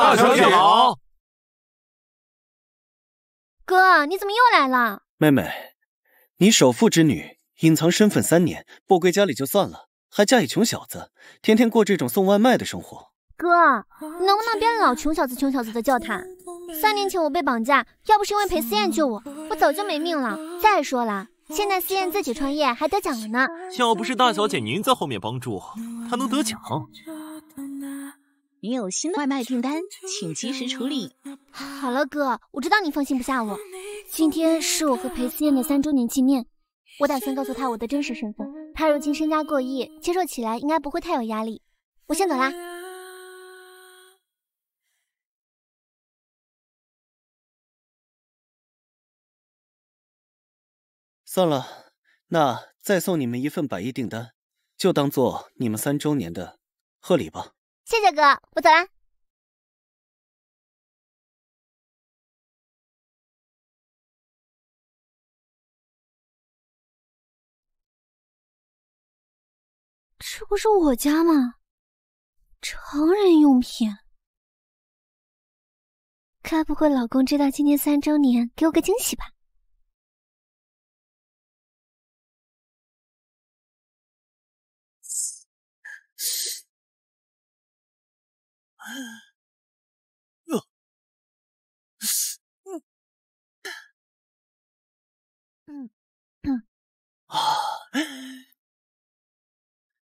大小姐好。哥，你怎么又来了？妹妹，你首富之女，隐藏身份三年，不归家里就算了，还嫁一穷小子，天天过这种送外卖的生活。哥，你能不能别老穷小子穷小子的叫他？三年前我被绑架，要不是因为裴思燕救我，我早就没命了。再说了，现在思燕自己创业还得奖了呢。要不是大小姐您在后面帮助，她能得奖？您有新的外卖订单，请及时处理。好了，哥，我知道你放心不下我。今天是我和裴思燕的三周年纪念，我打算告诉她我的真实身份。她如今身家过亿，接受起来应该不会太有压力。我先走啦。算了，那再送你们一份百亿订单，就当做你们三周年的贺礼吧。谢谢哥，我走啦。这不是我家吗？成人用品，该不会老公知道今天三周年，给我个惊喜吧？嗯嗯啊！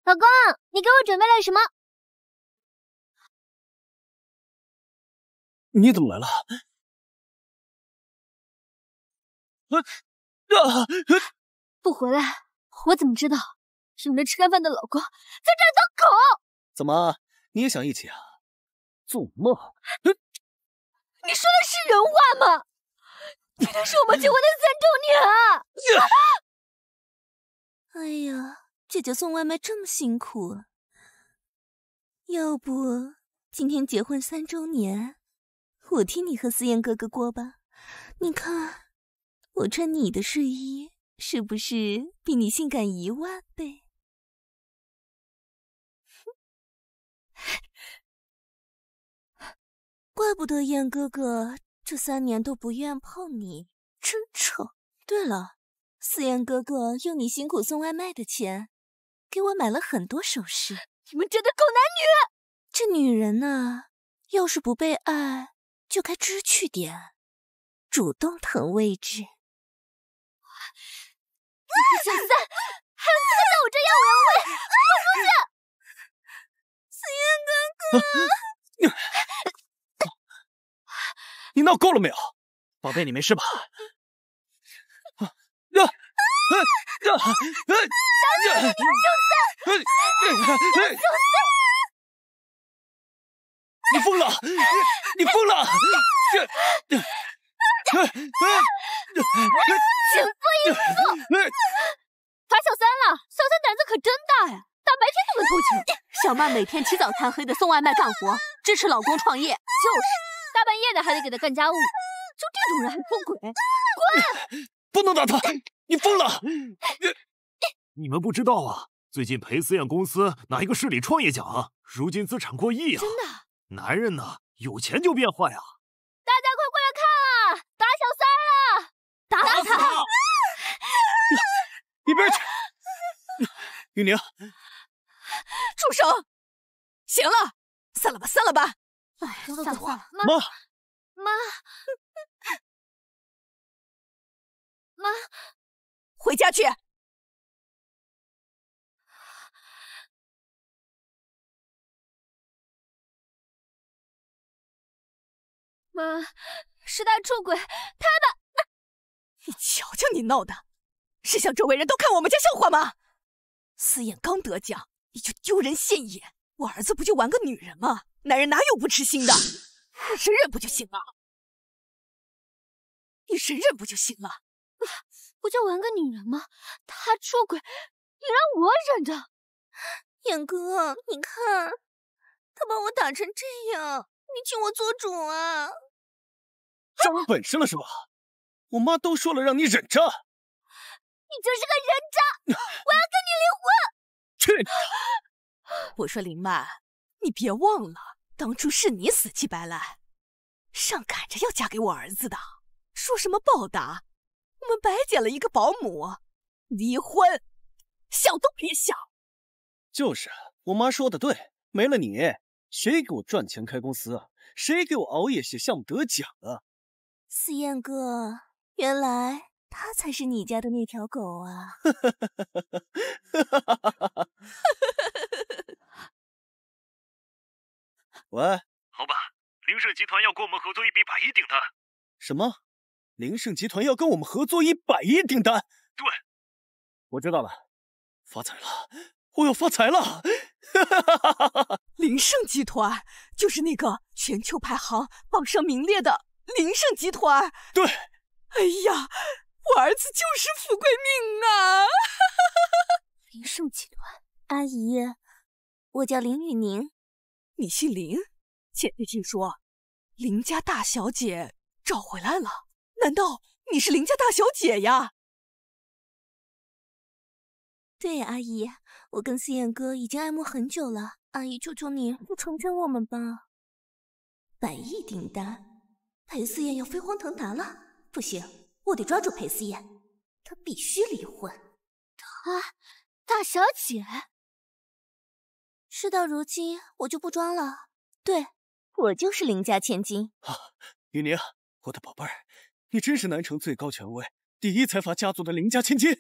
老公，你给我准备了什么？你怎么来了？啊！不回来，我怎么知道省着吃干饭的老公在这儿当狗？怎么，你也想一起啊？做梦！你说的是人话吗？今天是我们结婚的三周年啊！哎呀，姐姐送外卖这么辛苦，要不今天结婚三周年，我替你和思燕哥哥过吧？你看我穿你的睡衣，是不是比你性感一万倍？怪不得燕哥哥这三年都不愿碰你，真丑。对了，思燕哥哥用你辛苦送外卖的钱，给我买了很多首饰。你们这对狗男女！这女人呢，要是不被爱，就该知趣点，主动腾位置。小三，还有资格在我这耀武扬威？放出去！思燕哥哥。你闹够了没有，宝贝？你没事吧？啊啊啊啊！小三，小三，你疯了！你疯了！请复一复，罚小三了。小三胆子可真大呀，大白天就能偷情。小曼每天起早贪黑的送外卖干活，支持老公创业。就是。大半夜的还得给他干家务，就这种人还出轨，滚！不能打他，你疯了！你们不知道啊，最近裴思燕公司拿一个市里创业奖，如今资产过亿啊！真的？男人呢，有钱就变坏啊！大家快过来看啊，打小三了！打死他！一边去！玉宁，住手！行了，散了吧，散了吧。哎，散话了，妈，妈，妈，回家去。妈，是他出轨，他把……你瞧瞧你闹的，是想周围人都看我们家笑话吗？思燕刚得奖，你就丢人现眼，我儿子不就玩个女人吗？男人哪有不痴心的？你忍忍不就行了？你忍忍不就行了？不就玩个女人吗？他出轨，你让我忍着？燕哥，你看他把我打成这样，你替我做主啊！长本事了是吧？我妈都说了让你忍着。你就是个人渣！我要跟你离婚！去你的！我说林曼，你别忘了。当初是你死乞白赖，上赶着要嫁给我儿子的，说什么报答，我们白捡了一个保姆，离婚，想都别想。就是，我妈说的对，没了你，谁给我赚钱开公司啊？谁给我熬夜写项目得奖啊？思燕哥，原来他才是你家的那条狗啊！喂，老板，林盛集团要跟我们合作一笔百亿订单。什么？林盛集团要跟我们合作一百亿订单？对，我知道了，发财了，我要发财了！林盛集团就是那个全球排行榜上名列的林盛集团。对，哎呀，我儿子就是富贵命啊！林盛集团，阿姨，我叫林雨宁。你姓林？前天听说林家大小姐找回来了，难道你是林家大小姐呀？对，阿姨，我跟思燕哥已经爱慕很久了。阿姨，求求你，你成全我们吧！百亿订单，裴思燕要飞黄腾达了。不行，我得抓住裴思燕，她必须离婚。她，大小姐。事到如今，我就不装了。对，我就是林家千金。啊，雨宁，我的宝贝儿，你真是南城最高权威、第一财阀家族的林家千金。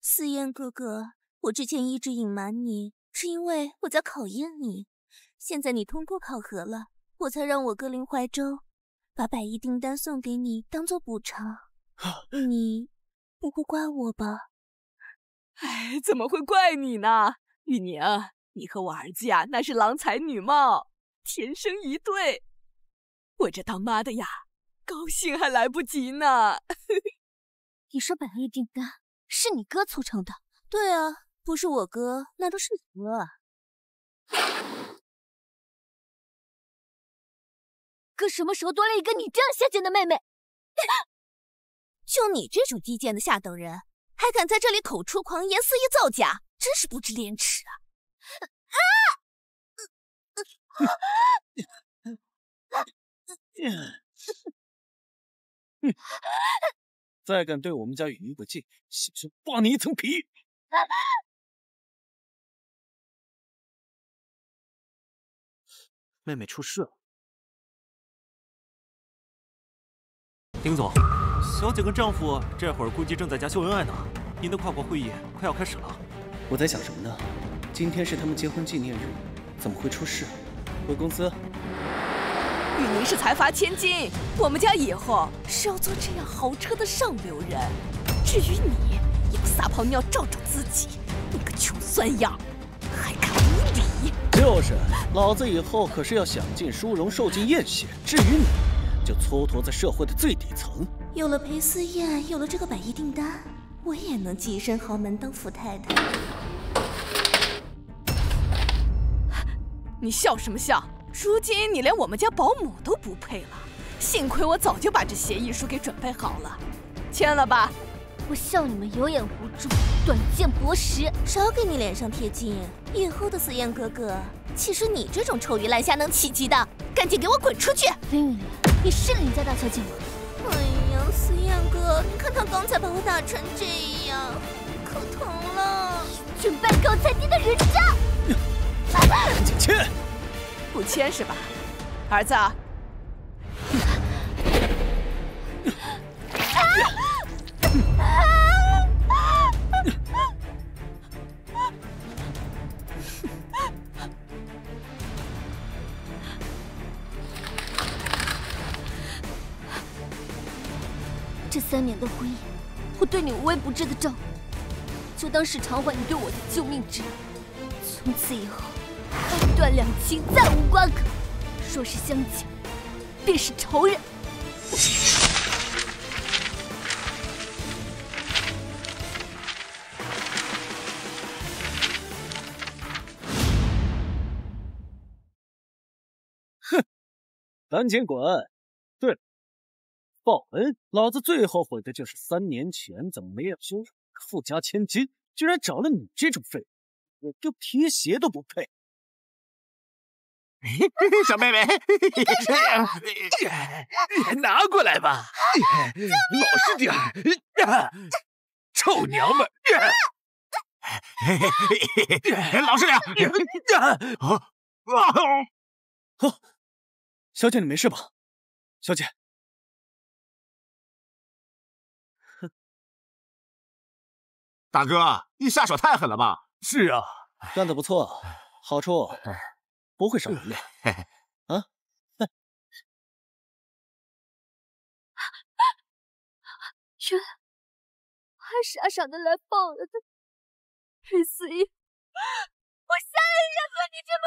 思燕哥哥。我之前一直隐瞒你，是因为我在考验你。现在你通过考核了，我才让我哥林怀洲把百亿订单送给你，当做补偿。你不会怪我吧？哎，怎么会怪你呢？雨宁，你和我儿子呀，那是郎才女貌，天生一对。我这当妈的呀，高兴还来不及呢。你说百亿订单是你哥促成的？对啊。不是我哥，那都是哥。哥什么时候多了一个你这样下贱的妹妹？就你这种低贱的下等人，还敢在这里口出狂言、肆意造假，真是不知廉耻啊！再敢对我们家雨衣不敬，小心扒你一层皮！妹妹出事了，丁总，小姐跟丈夫这会儿估计正在家秀恩爱呢。您的跨国会议快要开始了。我在想什么呢？今天是他们结婚纪念日，怎么会出事？回公司。雨宁是财阀千金，我们家以后是要做这样豪车的上流人。至于你，要撒泡尿照照自己，你个穷酸样，还敢无礼！就是，老子以后可是要享尽殊荣，受尽艳羡。至于你，就蹉跎在社会的最底层。有了裴思燕，有了这个百亿订单，我也能跻身豪门当富太太。你笑什么笑？如今你连我们家保姆都不配了。幸亏我早就把这协议书给准备好了，签了吧。我笑你们有眼无珠，短见薄识，少给你脸上贴金。以后的思燕哥哥，岂是你这种臭鱼烂虾能企及的？赶紧给我滚出去！林雨莲，你是林家大小姐吗？哎呀，思燕哥，你看他刚才把我打成这样，可疼了！准备高才低的人渣！赶紧签！不签是吧，儿子？这三年的婚姻，我对你无微不至的照顾，就当是偿还你对我的救命之恩。从此以后，恩断两清，再无瓜葛。若是相见，便是仇人。哼，赶紧滚！对了。报恩！老子最后悔的就是三年前怎么没有修养。富家千金居然找了你这种废物，我就皮鞋都不配。小妹妹，拿过来吧，老实点儿，臭娘们儿，老实点。啊啊！小姐，你没事吧？小姐，哼，大哥，你下手太狠了吧？是啊，干得不错，好处。不会少人的啊！原来还傻傻的来抱了他，裴思义，我下一想和你这么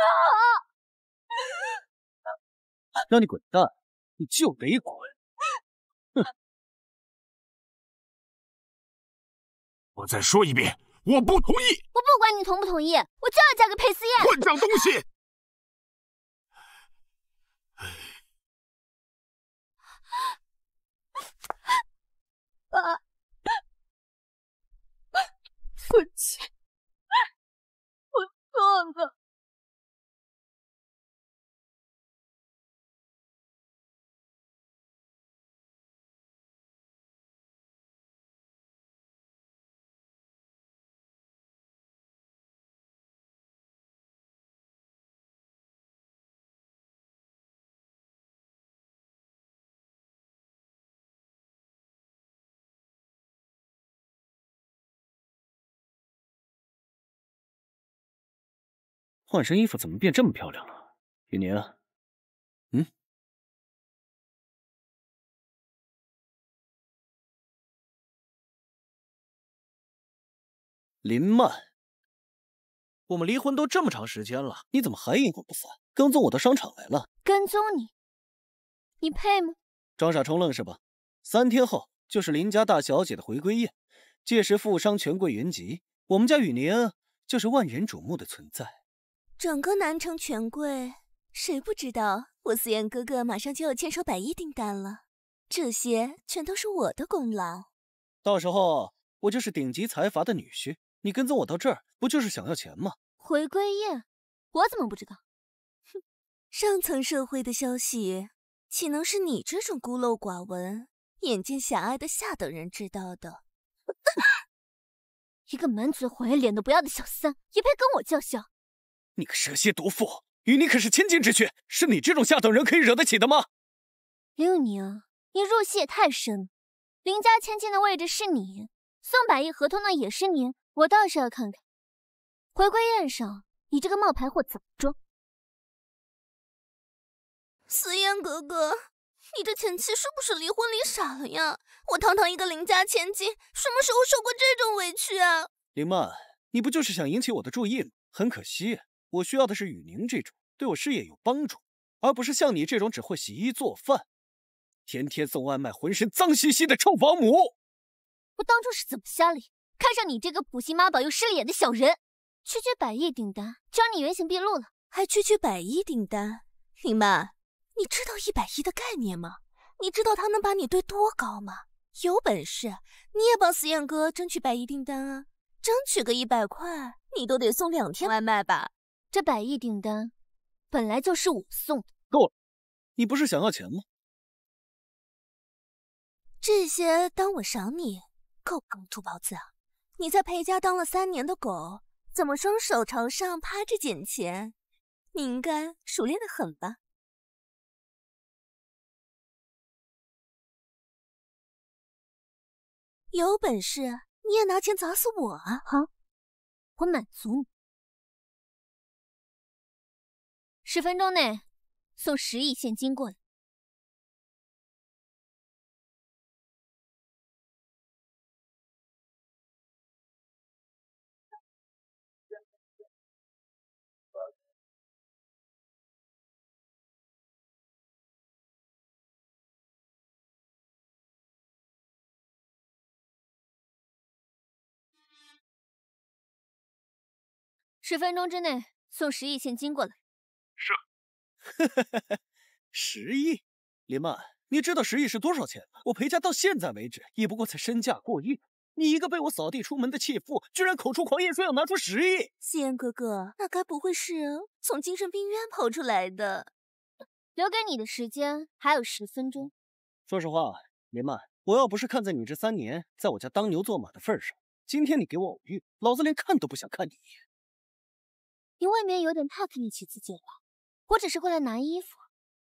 好，让你滚蛋，你就得滚！哼！我再说一遍，我不同意！我不管你同不同意，我就要嫁给裴思燕！混账东西！爸，父亲，换身衣服怎么变这么漂亮了？雨宁，嗯，林曼，我们离婚都这么长时间了，你怎么还阴魂不散，跟踪我到商场来了？跟踪你？你配吗？装傻充愣是吧？三天后就是林家大小姐的回归宴，届时富商权贵云集，我们家雨宁就是万人瞩目的存在。整个南城权贵，谁不知道我思妍哥哥马上就要签收百亿订单了？这些全都是我的功劳。到时候我就是顶级财阀的女婿，你跟踪我到这儿，不就是想要钱吗？回归宴，我怎么不知道？哼，上层社会的消息，岂能是你这种孤陋寡闻、眼界狭隘的下等人知道的？一个满嘴谎言、脸都不要的小三，也配跟我叫嚣？你个蛇蝎毒妇，与你可是千金之躯，是你这种下等人可以惹得起的吗？林永宁，你入戏也太深。林家千金的位置是你，送百亿合同的也是你，我倒是要看看，回归宴上你这个冒牌货怎么装。思燕哥哥，你这前妻是不是离婚离傻了呀？我堂堂一个林家千金，什么时候受过这种委屈啊？林曼，你不就是想引起我的注意吗？很可惜。我需要的是雨宁这种对我事业有帮助，而不是像你这种只会洗衣做饭、天天送外卖、浑身脏兮兮的臭保姆。我当初是怎么瞎了眼，看上你这个普信妈宝又失了眼的小人？区区百亿订单就让你原形毕露了，还区区百亿订单？林曼，你知道一百亿的概念吗？你知道他能把你堆多高吗？有本事你也帮思燕哥争取百亿订单啊！争取个一百块，你都得送两天外卖吧？这百亿订单本来就是我送的，够了！你不是想要钱吗？这些当我赏你，够不够土包子啊？你在裴家当了三年的狗，怎么双手朝上趴着捡钱？你应该熟练的很吧？有本事你也拿钱砸死我啊！好，我满足你。十分钟内送十亿现金过来。十分钟之内送十亿现金过来。十亿，林曼，你知道十亿是多少钱吗？我裴家到现在为止，也不过才身价过亿，你一个被我扫地出门的弃妇，居然口出狂言说要拿出十亿！思妍哥哥，那该不会是从精神病院跑出来的？留给你的时间还有十分钟。说实话，林曼，我要不是看在你这三年在我家当牛做马的份上，今天你给我偶遇，老子连看都不想看你一眼。你未免有点太看得起自己了吧？我只是过来拿衣服。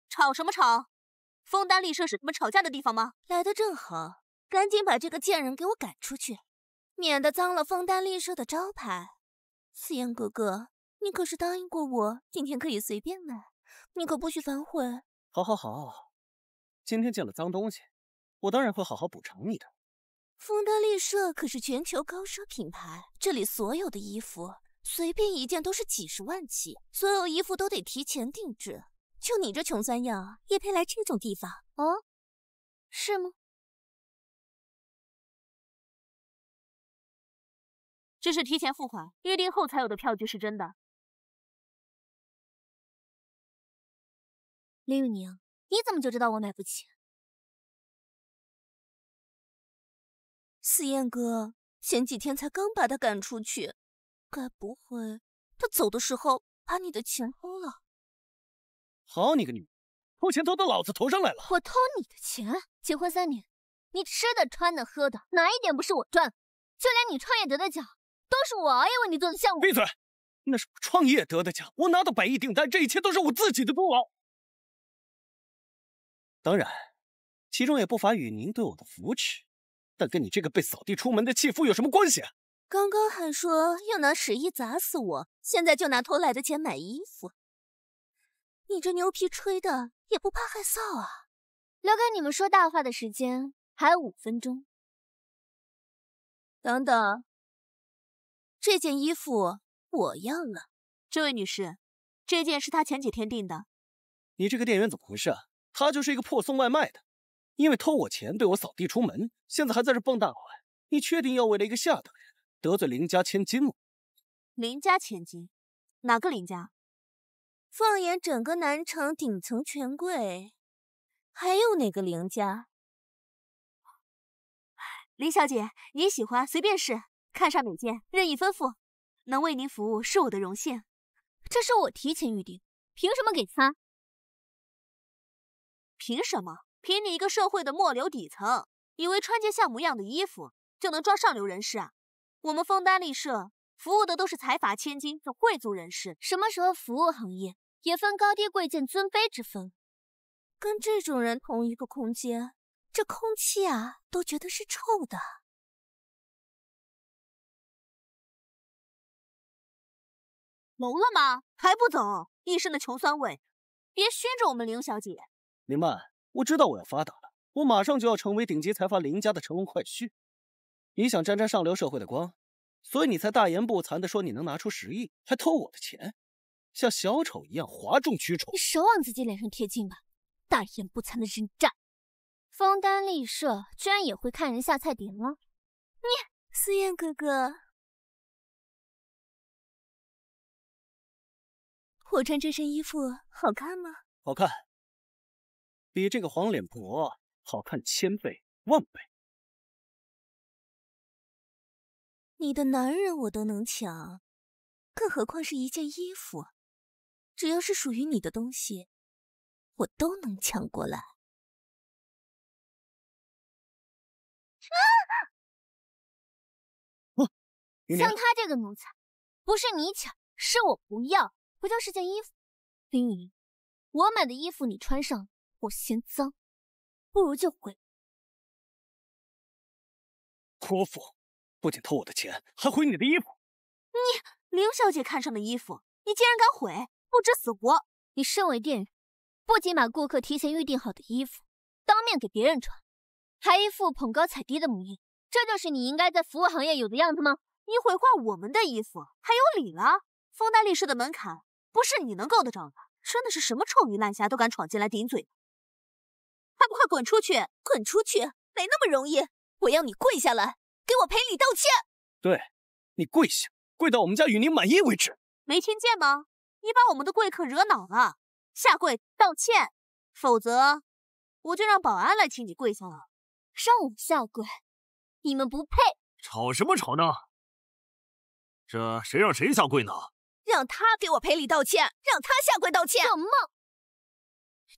吵什么吵？枫丹丽舍是你们吵架的地方吗？来的正好，赶紧把这个贱人给我赶出去，免得脏了枫丹丽舍的招牌。思妍哥哥，你可是答应过我，今天可以随便买，你可不许反悔。好，好，好，今天见了脏东西，我当然会好好补偿你的。枫丹丽舍可是全球高奢品牌，这里所有的衣服，随便一件都是几十万起，所有衣服都得提前定制。就你这穷酸样，也配来这种地方？哦，是吗？这是提前付款，预定后才有的票据是真的。林雨宁，你怎么就知道我买不起？思燕哥前几天才刚把他赶出去，该不会他走的时候把你的钱偷了？好你个女，偷钱偷到老子头上来了！我偷你的钱？结婚三年，你吃的、穿的、喝的，哪一点不是我赚？就连你创业得的奖，都是我熬夜为你做的项目。闭嘴！那是我创业得的奖，我拿到百亿订单，这一切都是我自己的功劳。当然，其中也不乏与您对我的扶持，但跟你这个被扫地出门的弃妇有什么关系啊？刚刚还说要拿十亿砸死我，现在就拿偷来的钱买衣服。你这牛皮吹的也不怕害臊啊！留给你们说大话的时间还有五分钟。等等，这件衣服我要了。这位女士，这件是他前几天订的。你这个店员怎么回事啊？他就是一个破送外卖的，因为偷我钱被我扫地出门，现在还在这蹦大款。你确定要为了一个下等人得罪林家千金吗？林家千金？哪个林家？放眼整个南城顶层权贵，还有哪个林家？林小姐，您喜欢随便试，看上哪件任意吩咐，能为您服务是我的荣幸。这是我提前预定，凭什么给他？凭什么？凭你一个社会的末流底层，以为穿件像模样的衣服就能装上流人士啊？我们枫丹丽舍服务的都是财阀千金和贵族人士。什么时候服务行业？也分高低贵贱尊卑之分，跟这种人同一个空间，这空气啊都觉得是臭的。聋了吗？还不走？一身的穷酸味，别熏着我们林小姐。林曼，我知道我要发达了，我马上就要成为顶级财阀林家的乘龙快婿。你想沾沾上流社会的光，所以你才大言不惭的说你能拿出十亿，还偷我的钱。像小丑一样哗众取宠，你少往自己脸上贴金吧！大言不惭的人渣！枫丹丽舍居然也会看人下菜碟了？你思燕哥哥，我穿这身衣服好看吗？好看，比这个黄脸婆好看千倍万倍。你的男人我都能抢，更何况是一件衣服？只要是属于你的东西，我都能抢过来。像他这个奴才，不是你抢，是我不要，不就是件衣服？林雨，我买的衣服你穿上，我嫌脏，不如就毁。泼妇，不仅偷我的钱，还毁你的衣服。你林小姐看上的衣服，你竟然敢毁！不知死活！你身为店员，不仅把顾客提前预定好的衣服当面给别人穿，还一副捧高踩低的模样，这就是你应该在服务行业有的样子吗？你毁坏我们的衣服还有理了？枫丹丽舍的门槛不是你能够得着的，真的是什么臭鱼烂虾都敢闯进来顶嘴，还不快滚出去！滚出去！没那么容易！我要你跪下来，给我赔礼道歉！对，你跪下，跪到我们家雨宁满意为止！没听见吗？你把我们的贵客惹恼了，下跪道歉，否则我就让保安来请你跪下了。让我下跪？你们不配！吵什么吵呢？这谁让谁下跪呢？让他给我赔礼道歉，让他下跪道歉。做梦！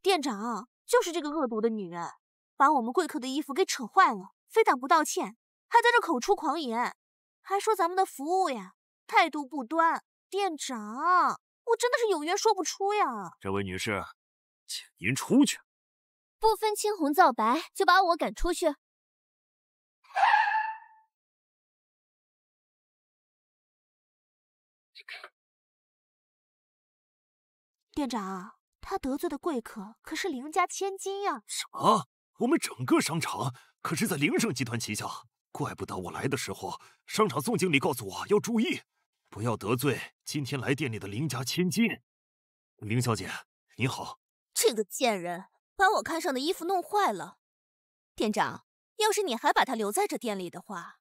店长就是这个恶毒的女人，把我们贵客的衣服给扯坏了，非但不道歉，还在这口出狂言，还说咱们的服务呀态度不端。店长，我真的是有冤说不出呀！这位女士，请您出去。不分青红皂白就把我赶出去？店长，他得罪的贵客可是林家千金呀！什么？我们整个商场可是在林盛集团旗下，怪不得我来的时候，商场宋经理告诉我要注意，不要得罪今天来店里的林家千金。林小姐，你好。这个贱人把我看上的衣服弄坏了。店长，要是你还把他留在这店里的话，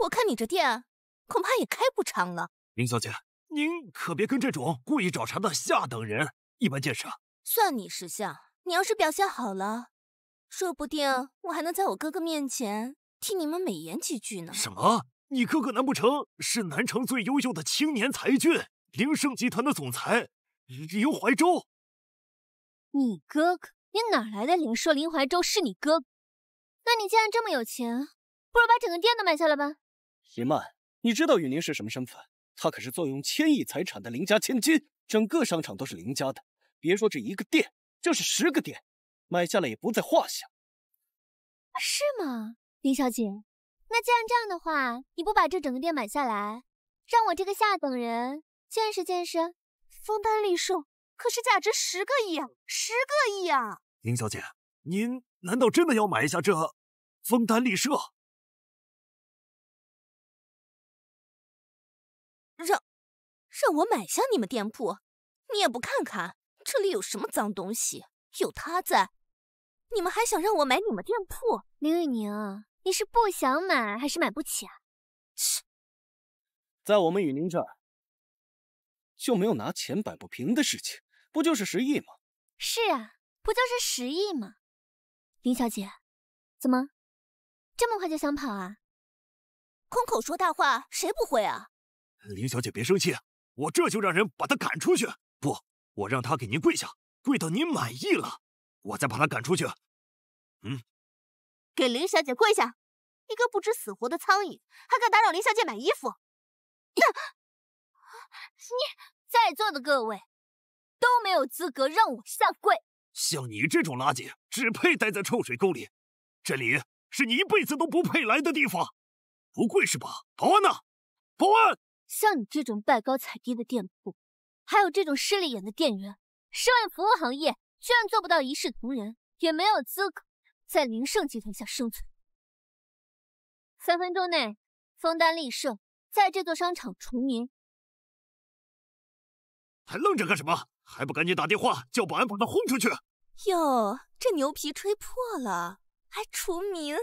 我看你这店恐怕也开不长了。林小姐。您可别跟这种故意找茬的下等人一般见识。算你识相，你要是表现好了，说不定我还能在我哥哥面前替你们美言几句呢。什么？你哥哥难不成是南城最优秀的青年才俊，凌盛集团的总裁林怀洲？你哥哥？你哪来的脸说林怀洲是你哥哥？那你既然这么有钱，不如把整个店都买下来吧。林曼，你知道雨宁是什么身份？他可是坐拥千亿财产的林家千金，整个商场都是林家的。别说这一个店，就是十个店，买下来也不在话下。是吗，林小姐？那既然这样的话，你不把这整个店买下来，让我这个下等人见识见识？枫丹丽舍可是价值十个亿啊，十个亿啊！林小姐，您难道真的要买下这枫丹丽舍？让让我买下你们店铺，你也不看看这里有什么脏东西？有他在，你们还想让我买你们店铺？林雨宁，你是不想买还是买不起啊？切，在我们雨宁这儿就没有拿钱摆不平的事情，不就是十亿吗？是啊，不就是十亿吗？林小姐，怎么这么快就想跑啊？空口说大话，谁不会啊？林小姐，别生气，我这就让人把她赶出去。不，我让她给您跪下，跪到您满意了，我再把她赶出去。嗯，给林小姐跪下！一个不知死活的苍蝇，还敢打扰林小姐买衣服？你在座的各位都没有资格让我下跪。像你这种垃圾，只配待在臭水沟里。这里是你一辈子都不配来的地方。不跪是吧？保安呢？保安！像你这种拜高踩低的店铺，还有这种势利眼的店员，身为服务行业，居然做不到一视同仁，也没有资格在林盛集团下生存。三分钟内，枫丹丽舍在这座商场除名。还愣着干什么？还不赶紧打电话叫保安把他轰出去！哟，这牛皮吹破了，还除名，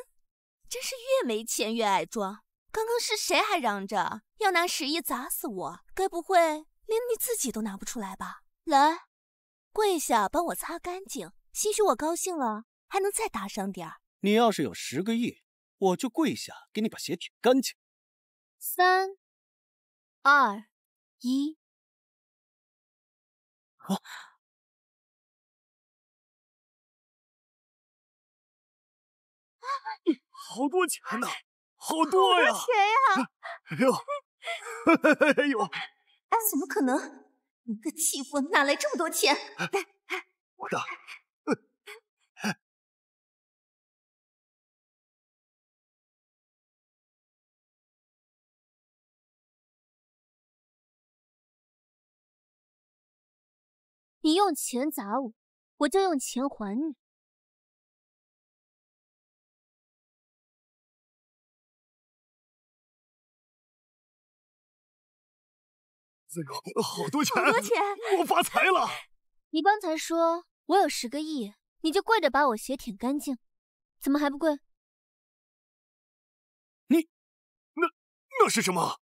真是越没钱越爱装。刚刚是谁还嚷着要拿十亿砸死我？该不会连你自己都拿不出来吧？来，跪下帮我擦干净，兴许我高兴了还能再打赏点儿你要是有十个亿，我就跪下给你把鞋舔干净。三、二、一。啊！好多钱呐！好多呀！钱呀！哎呦，哎呦！怎么可能？你个欺负哪来这么多钱？我的。你用钱砸我，我就用钱还你。好多钱！好多钱！我发财了！你刚才说我有十个亿，你就跪着把我鞋舔干净，怎么还不跪？你，那那是什么？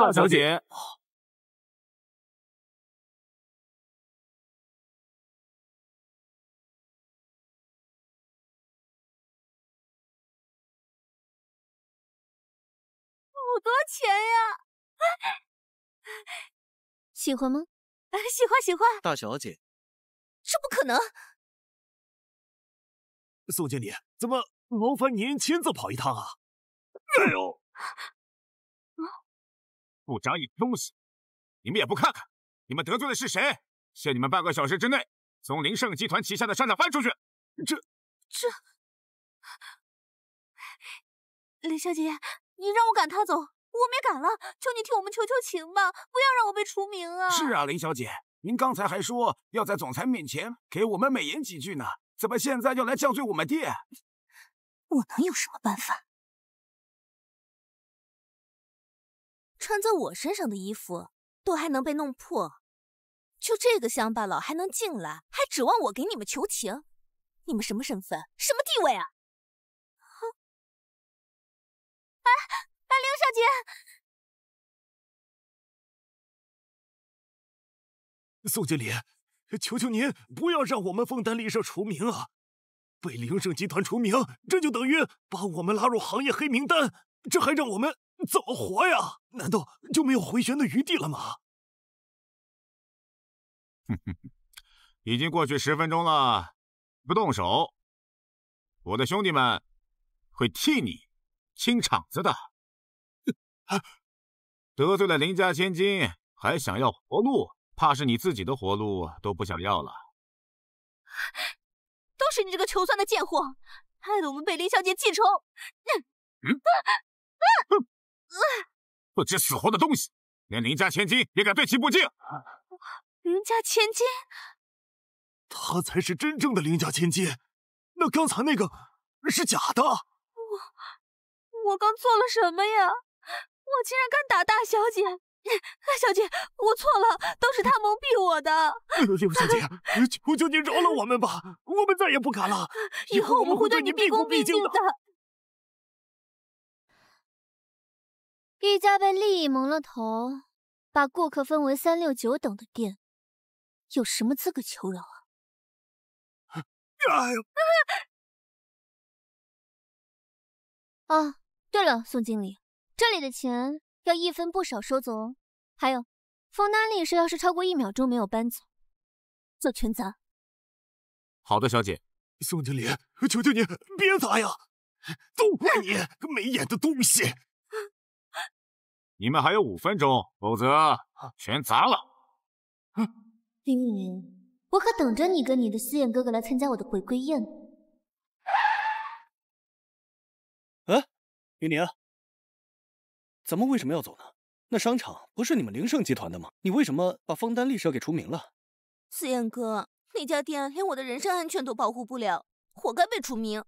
大小姐。好多钱呀！喜欢吗？喜欢喜欢。大小姐，这不可能！宋经理，怎么劳烦您亲自跑一趟啊？哎呦！不长眼的东西，你们也不看看，你们得罪的是谁？限你们半个小时之内从林盛集团旗下的商场搬出去。这这，林小姐，你让我赶他走，我没赶了，求你替我们求求情吧，不要让我被除名啊！是啊，林小姐，您刚才还说要在总裁面前给我们美言几句呢，怎么现在又来降罪我们爹？我能有什么办法？穿在我身上的衣服都还能被弄破，就这个乡巴佬还能进来，还指望我给你们求情？你们什么身份，什么地位啊？哎哎，刘小姐，宋经理，求求您不要让我们枫丹丽舍除名啊！被凌盛集团除名，这就等于把我们拉入行业黑名单，这还让我们怎么活呀？难道就没有回旋的余地了吗？哼哼哼，已经过去十分钟了，不动手，我的兄弟们会替你清场子的。得罪了林家千金，还想要活路？怕是你自己的活路都不想要了。都是你这个穷酸的贱货，害得我们被林小姐记仇。嗯，不知死活的东西，连林家千金也敢对其不敬。林家千金，他才是真正的林家千金。那刚才那个是假的。我我刚做了什么呀？我竟然敢打大小姐！大小姐，我错了，都是他蒙蔽我的。刘小姐，求求您饶了我们吧，我们再也不敢了。以后我们会对你毕恭毕敬的。一家被利益蒙了头，把顾客分为三六九等的店，有什么资格求饶啊？哎呦！啊，对了，宋经理，这里的钱。要一分不少收走哦。还有，枫丹丽舍要是超过一秒钟没有搬走，就全砸。好的，小姐。宋经理，求求你别砸呀！都怪你个没眼的东西！你们还有五分钟，否则全砸了。哼林云，我可等着你跟你的思燕哥哥来参加我的回归宴呢。哎，云宁。咱们为什么要走呢？那商场不是你们凌盛集团的吗？你为什么把枫丹丽舍给除名了？思燕哥，那家店连我的人身安全都保护不了，活该被除名。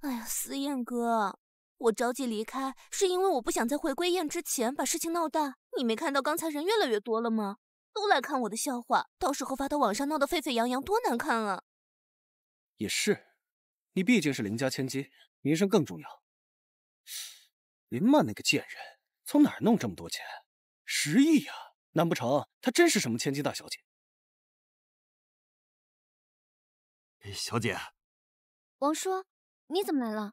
哎呀，思燕哥，我着急离开是因为我不想在回归宴之前把事情闹大。你没看到刚才人越来越多了吗？都来看我的笑话，到时候发到网上闹得沸沸扬扬，多难看啊！也是，你毕竟是林家千金，名声更重要。林曼那个贱人从哪儿弄这么多钱？十亿呀！难不成她真是什么千金大小姐？小姐，王叔，你怎么来了？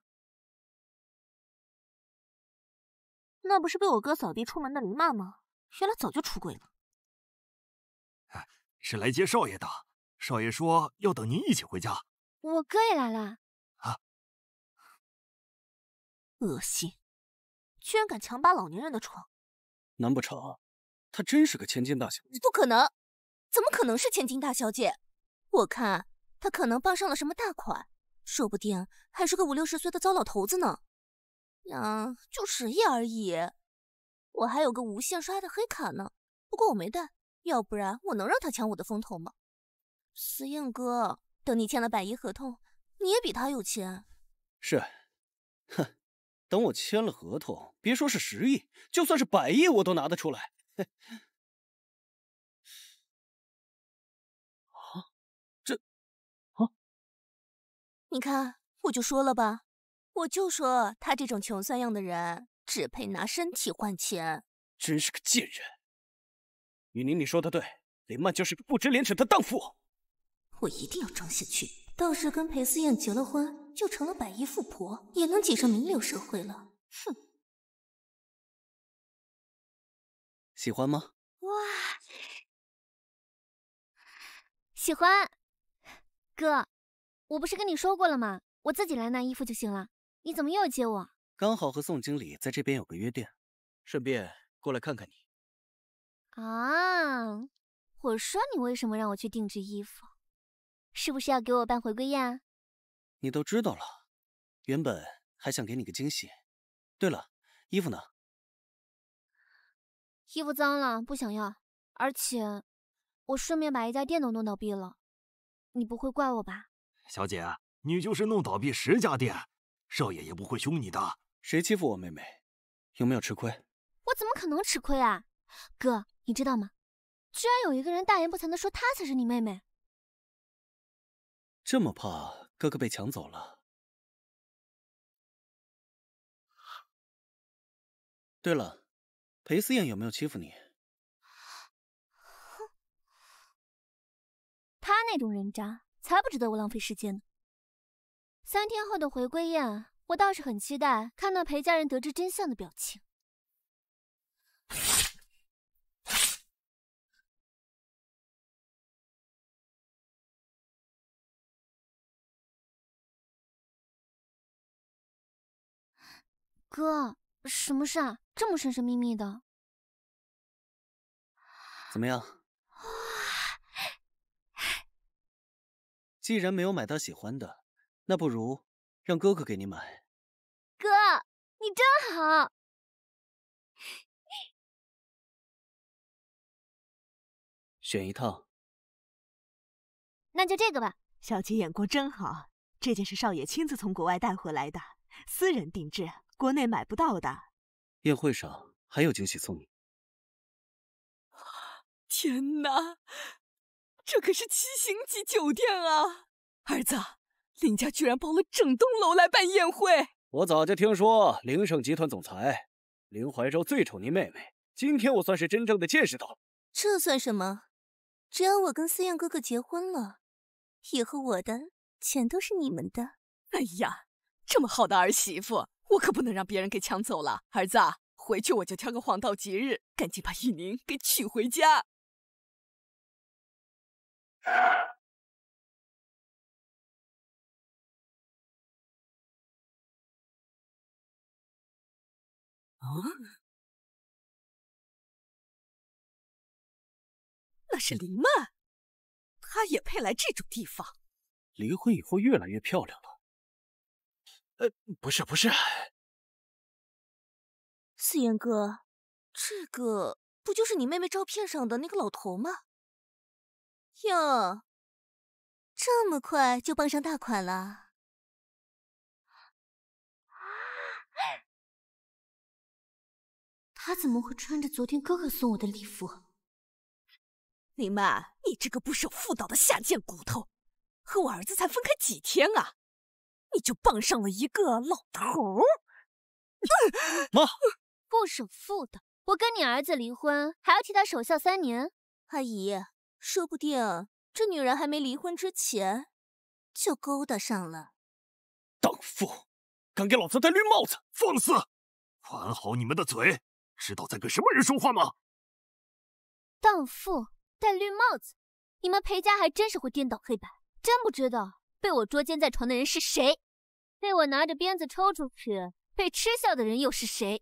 那不是被我哥扫地出门的林曼吗？原来早就出轨了。是来接少爷的。少爷说要等您一起回家。我哥也来了。啊！恶心！居然敢强扒老年人的床，难不成她真是个千金大小姐？不可能，怎么可能是千金大小姐？我看她可能傍上了什么大款，说不定还是个五六十岁的糟老头子呢。呀，就十亿而已，我还有个无限刷的黑卡呢，不过我没带，要不然我能让他抢我的风头吗？思燕哥，等你签了百亿合同，你也比他有钱。是，哼。等我签了合同，别说是十亿，就算是百亿，我都拿得出来。啊，这，啊，你看，我就说了吧，我就说他这种穷酸样的人，只配拿身体换钱。真是个贱人。雨宁，你说的对，林曼就是个不知廉耻的荡妇。我一定要装下去，到时跟裴思燕结了婚，就成了百亿富婆，也能挤上名流社会了。哼，喜欢吗？哇，喜欢。哥，我不是跟你说过了吗？我自己来拿衣服就行了。你怎么又接我？刚好和宋经理在这边有个约定，顺便过来看看你。啊，我说你为什么让我去定制衣服？是不是要给我办回归宴？你都知道了，原本还想给你个惊喜。对了，衣服呢？衣服脏了，不想要。而且，我顺便把一家店都弄倒闭了，你不会怪我吧？小姐，你就是弄倒闭十家店，少爷也不会凶你的。谁欺负我妹妹？有没有吃亏？我怎么可能吃亏啊？哥，你知道吗？居然有一个人大言不惭的说她才是你妹妹。这么怕哥哥被抢走了？对了，裴思燕有没有欺负你？他那种人渣才不值得我浪费时间呢。三天后的回归宴，我倒是很期待看到裴家人得知真相的表情。哥，什么事啊？这么神神秘秘的？怎么样？既然没有买到喜欢的，那不如让哥哥给你买。哥，你真好。选一套。那就这个吧。小姐眼光真好，这件是少爷亲自从国外带回来的，私人定制。国内买不到的，宴会上还有惊喜送你。天哪，这可是七星级酒店啊！儿子，林家居然包了整栋楼来办宴会。我早就听说林盛集团总裁林怀洲最宠您妹妹，今天我算是真正的见识到了。这算什么？只要我跟思燕哥哥结婚了，以后我的全都是你们的。哎呀，这么好的儿媳妇！我可不能让别人给抢走了，儿子，回去我就挑个黄道吉日，赶紧把玉宁给娶回家。那是林曼，她也配来这种地方？离婚以后越来越漂亮了。呃，不是不是，四言哥，这个不就是你妹妹照片上的那个老头吗？哟，这么快就傍上大款了？他怎么会穿着昨天哥哥送我的礼服？林曼，你这个不守妇道的下贱骨头，和我儿子才分开几天啊？你就傍上了一个老头儿，妈，不守妇道！我跟你儿子离婚，还要替他守孝三年。阿姨，说不定这女人还没离婚之前就勾搭上了。荡妇，敢给老子戴绿帽子！放肆！管好你们的嘴！知道在跟什么人说话吗？荡妇戴绿帽子，你们裴家还真是会颠倒黑白，真不知道。被我捉奸在床的人是谁？被我拿着鞭子抽出去被嗤笑的人又是谁？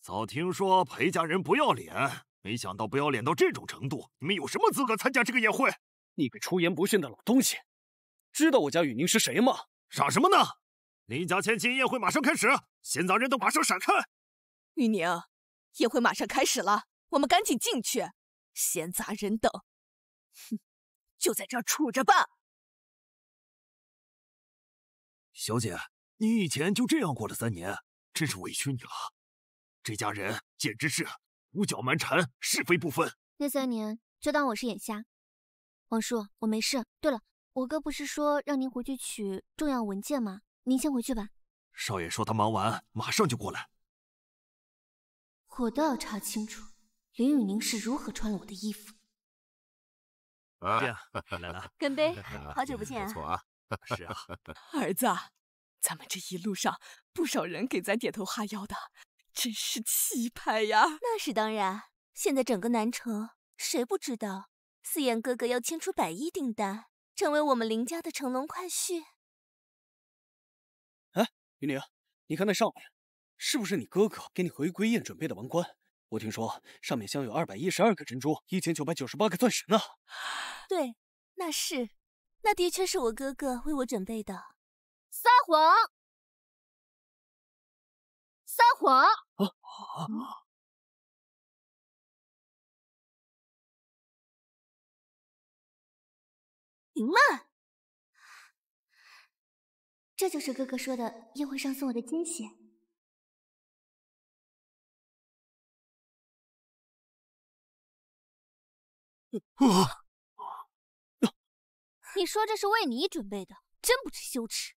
早听说裴家人不要脸，没想到不要脸到这种程度。你们有什么资格参加这个宴会？你个出言不逊的老东西，知道我家雨宁是谁吗？傻什么呢？林家千金宴会马上开始，闲杂人等马上闪开。玉宁，宴会马上开始了，我们赶紧进去。闲杂人等，哼。就在这儿杵着吧，小姐，你以前就这样过了三年，真是委屈你了。这家人简直是胡搅蛮缠，是非不分。那三年就当我是眼瞎。王叔，我没事。对了，我哥不是说让您回去取重要文件吗？您先回去吧。少爷说他忙完马上就过来。我倒要查清楚林雨宁是如何穿了我的衣服。这样，来了，干杯！好久不见啊，不错啊。是啊，儿子，咱们这一路上不少人给咱点头哈腰的，真是气派呀！那是当然，现在整个南城谁不知道四眼哥哥要签出百亿订单，成为我们林家的乘龙快婿。哎，雨宁，你看那上面，是不是你哥哥给你回归宴准备的王冠？我听说上面镶有二百一十二个珍珠，一千九百九十八个钻石呢。对，那是，那的确是我哥哥为我准备的。撒谎！撒谎！啊啊！这就是哥哥说的宴会上送我的惊喜。啊！你说这是为你准备的，真不知羞耻！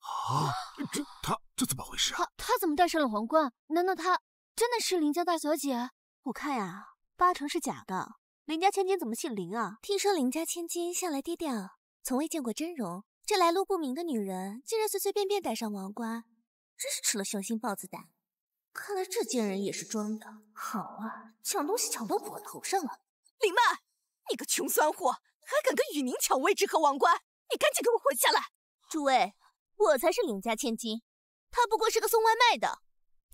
啊！这他这怎么回事啊？他他怎么戴上了皇冠？难道他真的是林家大小姐？我看呀，八成是假的。林家千金怎么姓林啊？听说林家千金向来低调，从未见过真容。这来路不明的女人，竟然随随便便戴上王冠。真是吃了雄心豹子胆，看来这贱人也是装的。好啊，抢东西抢到我头上了。林曼，你个穷酸货，还敢跟雨宁抢位置和王冠？你赶紧给我滚下来！诸位，我才是林家千金，他不过是个送外卖的，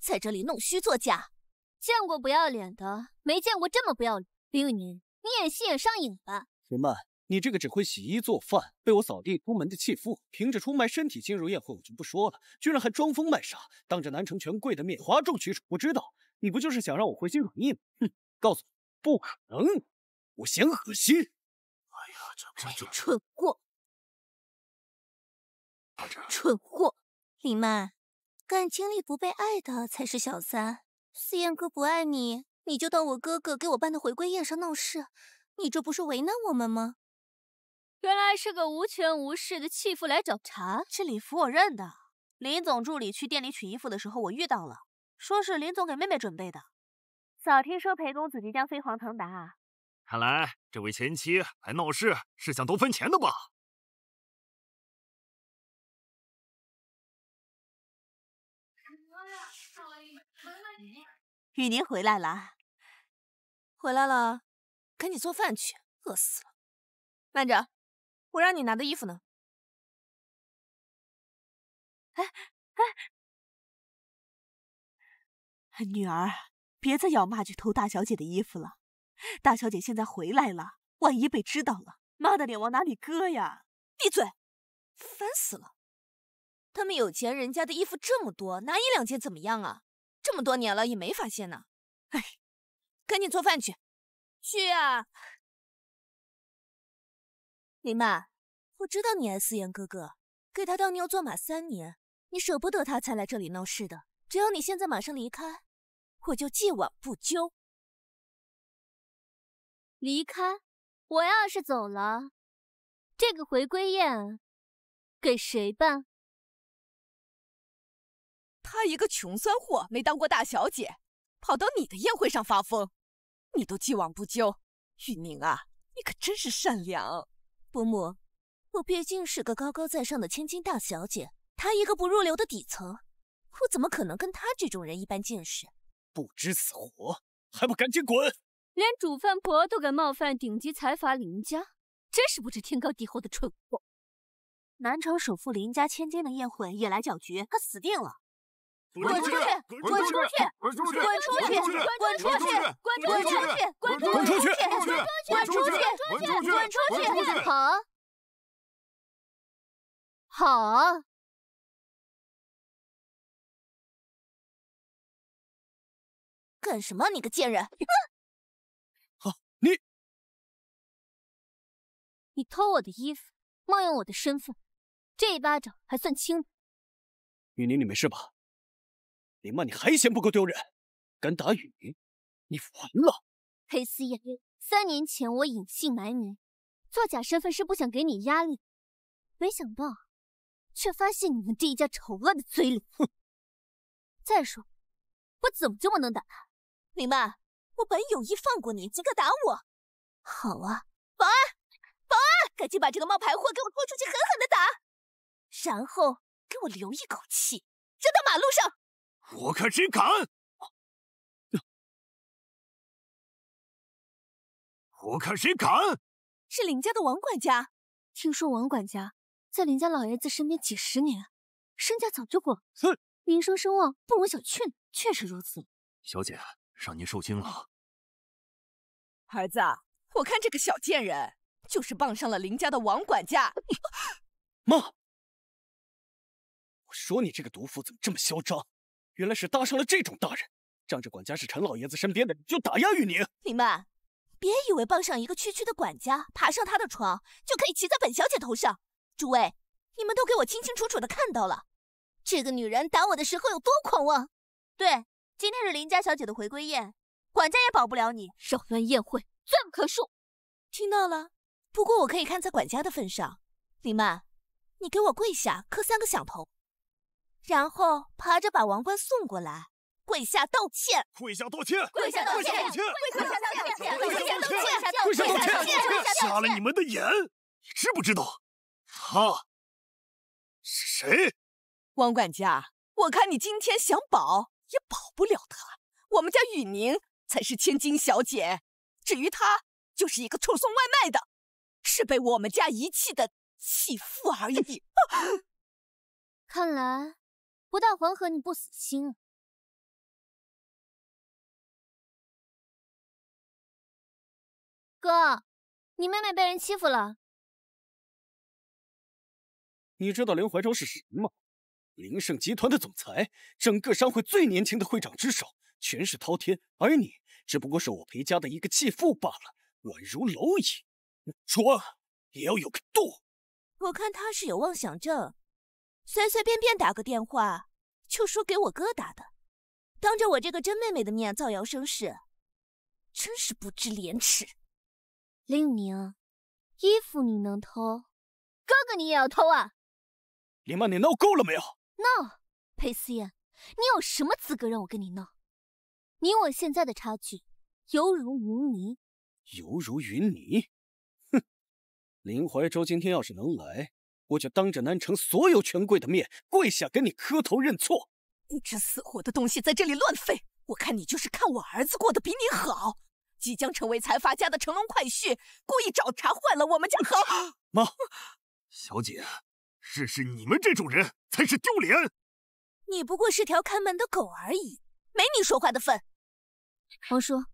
在这里弄虚作假。见过不要脸的，没见过这么不要脸。林雨宁，你演戏演上瘾了。林曼。你这个只会洗衣做饭、被我扫地出门的弃妇，凭着出卖身体进入宴会我就不说了，居然还装疯卖傻，当着南城权贵的面哗众取宠。我知道你不就是想让我回心转意吗？哼，告诉你，不可能，我嫌恶心。哎呀，这不就蠢货！蠢货！林曼，感情里不被爱的才是小三。思燕哥不爱你，你就到我哥哥给我办的回归宴上闹事，你这不是为难我们吗？原来是个无权无势的弃妇来找茬。这礼服我认得，林总助理去店里取衣服的时候我遇到了，说是林总给妹妹准备的。早听说裴公子即将飞黄腾达，看来这位前妻来闹事是想多分钱的吧？雨宁回来了，回来了，赶紧做饭去，饿死了。慢着。我让你拿的衣服呢？哎哎，女儿，别再咬骂去偷大小姐的衣服了。大小姐现在回来了，万一被知道了，妈的脸往哪里搁呀？闭嘴！烦死了！他们有钱人家的衣服这么多，拿一两件怎么样啊？这么多年了也没发现呢。哎，赶紧做饭去，去啊！林曼，我知道你爱思妍哥哥，给他当牛做马三年，你舍不得他才来这里闹事的。只要你现在马上离开，我就既往不咎。离开？我要是走了，这个回归宴给谁办？他一个穷酸货，没当过大小姐，跑到你的宴会上发疯，你都既往不咎。玉宁啊，你可真是善良。伯母，我毕竟是个高高在上的千金大小姐，她一个不入流的底层，我怎么可能跟她这种人一般见识？不知死活，还不赶紧滚！连煮饭婆都敢冒犯顶级财阀林家，真是不知天高地厚的蠢货！南城首富林家千金的宴会也来搅局，他死定了！滚出去！滚出去！滚出去！滚出去！滚出去！滚出去！滚出去！滚出去！滚出去！滚出去！滚出去！好，好，干什么？你个贱人！好，你，你偷我的衣服，冒用我的身份，这一巴掌还算轻。雨宁，你没事吧？林曼，你还嫌不够丢人，敢打雨宁，你完了！裴思燕，三年前我隐姓埋名，做假身份是不想给你压力，没想到却发现你们这一家丑恶的嘴脸。哼！再说，我怎么这么能打他？林曼，我本有意放过你，竟敢打我！好啊，保安，保安，赶紧把这个冒牌货给我拖出去，狠狠的打，然后给我留一口气，扔到马路上。我看谁敢！我看谁敢！是林家的王管家。听说王管家在林家老爷子身边几十年，身价早就过，哼，名声声望不容小觑。确实如此。小姐，让您受惊了。儿子，我看这个小贱人就是傍上了林家的王管家。妈，我说你这个毒妇怎么这么嚣张？原来是搭上了这种大人，仗着管家是陈老爷子身边的，就打压于宁。林曼。别以为傍上一个区区的管家，爬上他的床就可以骑在本小姐头上。诸位，你们都给我清清楚楚的看到了，这个女人打我的时候有多狂妄。对，今天是林家小姐的回归宴，管家也保不了你，扰乱宴会，罪不可恕。听到了。不过我可以看在管家的份上，林曼，你给我跪下磕三个响头，然后爬着把王冠送过来。跪下道歉！跪下道歉！跪下道歉！跪下道歉！跪下道歉！跪下道歉！跪下道歉！瞎了你们的眼！你知不知道他是谁？王管家，我看你今天想保也保不了他。我们家雨宁才是千金小姐，至于他，就是一个臭送外卖的，是被我们家遗弃的弃妇而已。看来不但黄河你不死心。哥，你妹妹被人欺负了。你知道林怀洲是谁吗？林盛集团的总裁，整个商会最年轻的会长之首，权势滔天。而你只不过是我裴家的一个继父罢了，宛如蝼蚁。说也要有个度。我看他是有妄想症，随随便便打个电话就说给我哥打的，当着我这个真妹妹的面造谣生事，真是不知廉耻。令宁，衣服你能偷，哥哥你也要偷啊！林曼，你闹够了没有？闹！裴思燕，你有什么资格让我跟你闹？你我现在的差距，犹如云泥。犹如云泥？哼！林怀洲今天要是能来，我就当着南城所有权贵的面跪下给你磕头认错。你这死活的东西，在这里乱吠！我看你就是看我儿子过得比你好。即将成为财阀家的乘龙快婿，故意找茬坏了我们家好。妈，小姐，认识你们这种人才是丢脸。你不过是条看门的狗而已，没你说话的份。王叔，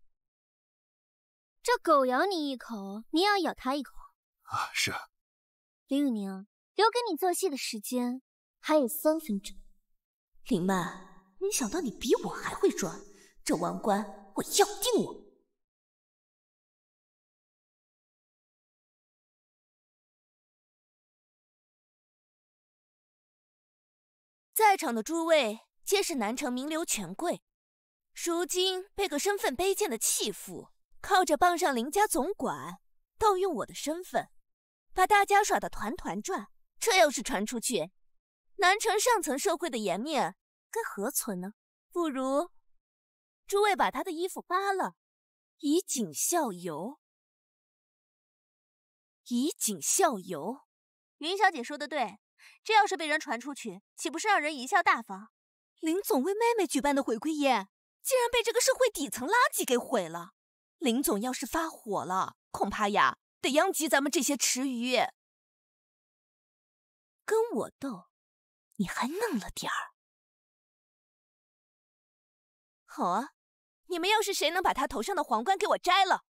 这狗咬你一口，你也要咬它一口。啊，是。林雨宁，留给你做戏的时间还有三分钟。林曼，没想到你比我还会装，这王冠我要定了。在场的诸位皆是南城名流权贵，如今被个身份卑贱的弃妇靠着傍上林家总管，盗用我的身份，把大家耍得团团转。这要是传出去，南城上层社会的颜面该何存呢？不如诸位把他的衣服扒了，以儆效尤。以儆效尤。云小姐说的对。这要是被人传出去，岂不是让人贻笑大方？林总为妹妹举办的回归宴，竟然被这个社会底层垃圾给毁了。林总要是发火了，恐怕呀得殃及咱们这些池鱼。跟我斗，你还嫩了点儿。好啊，你们要是谁能把他头上的皇冠给我摘了，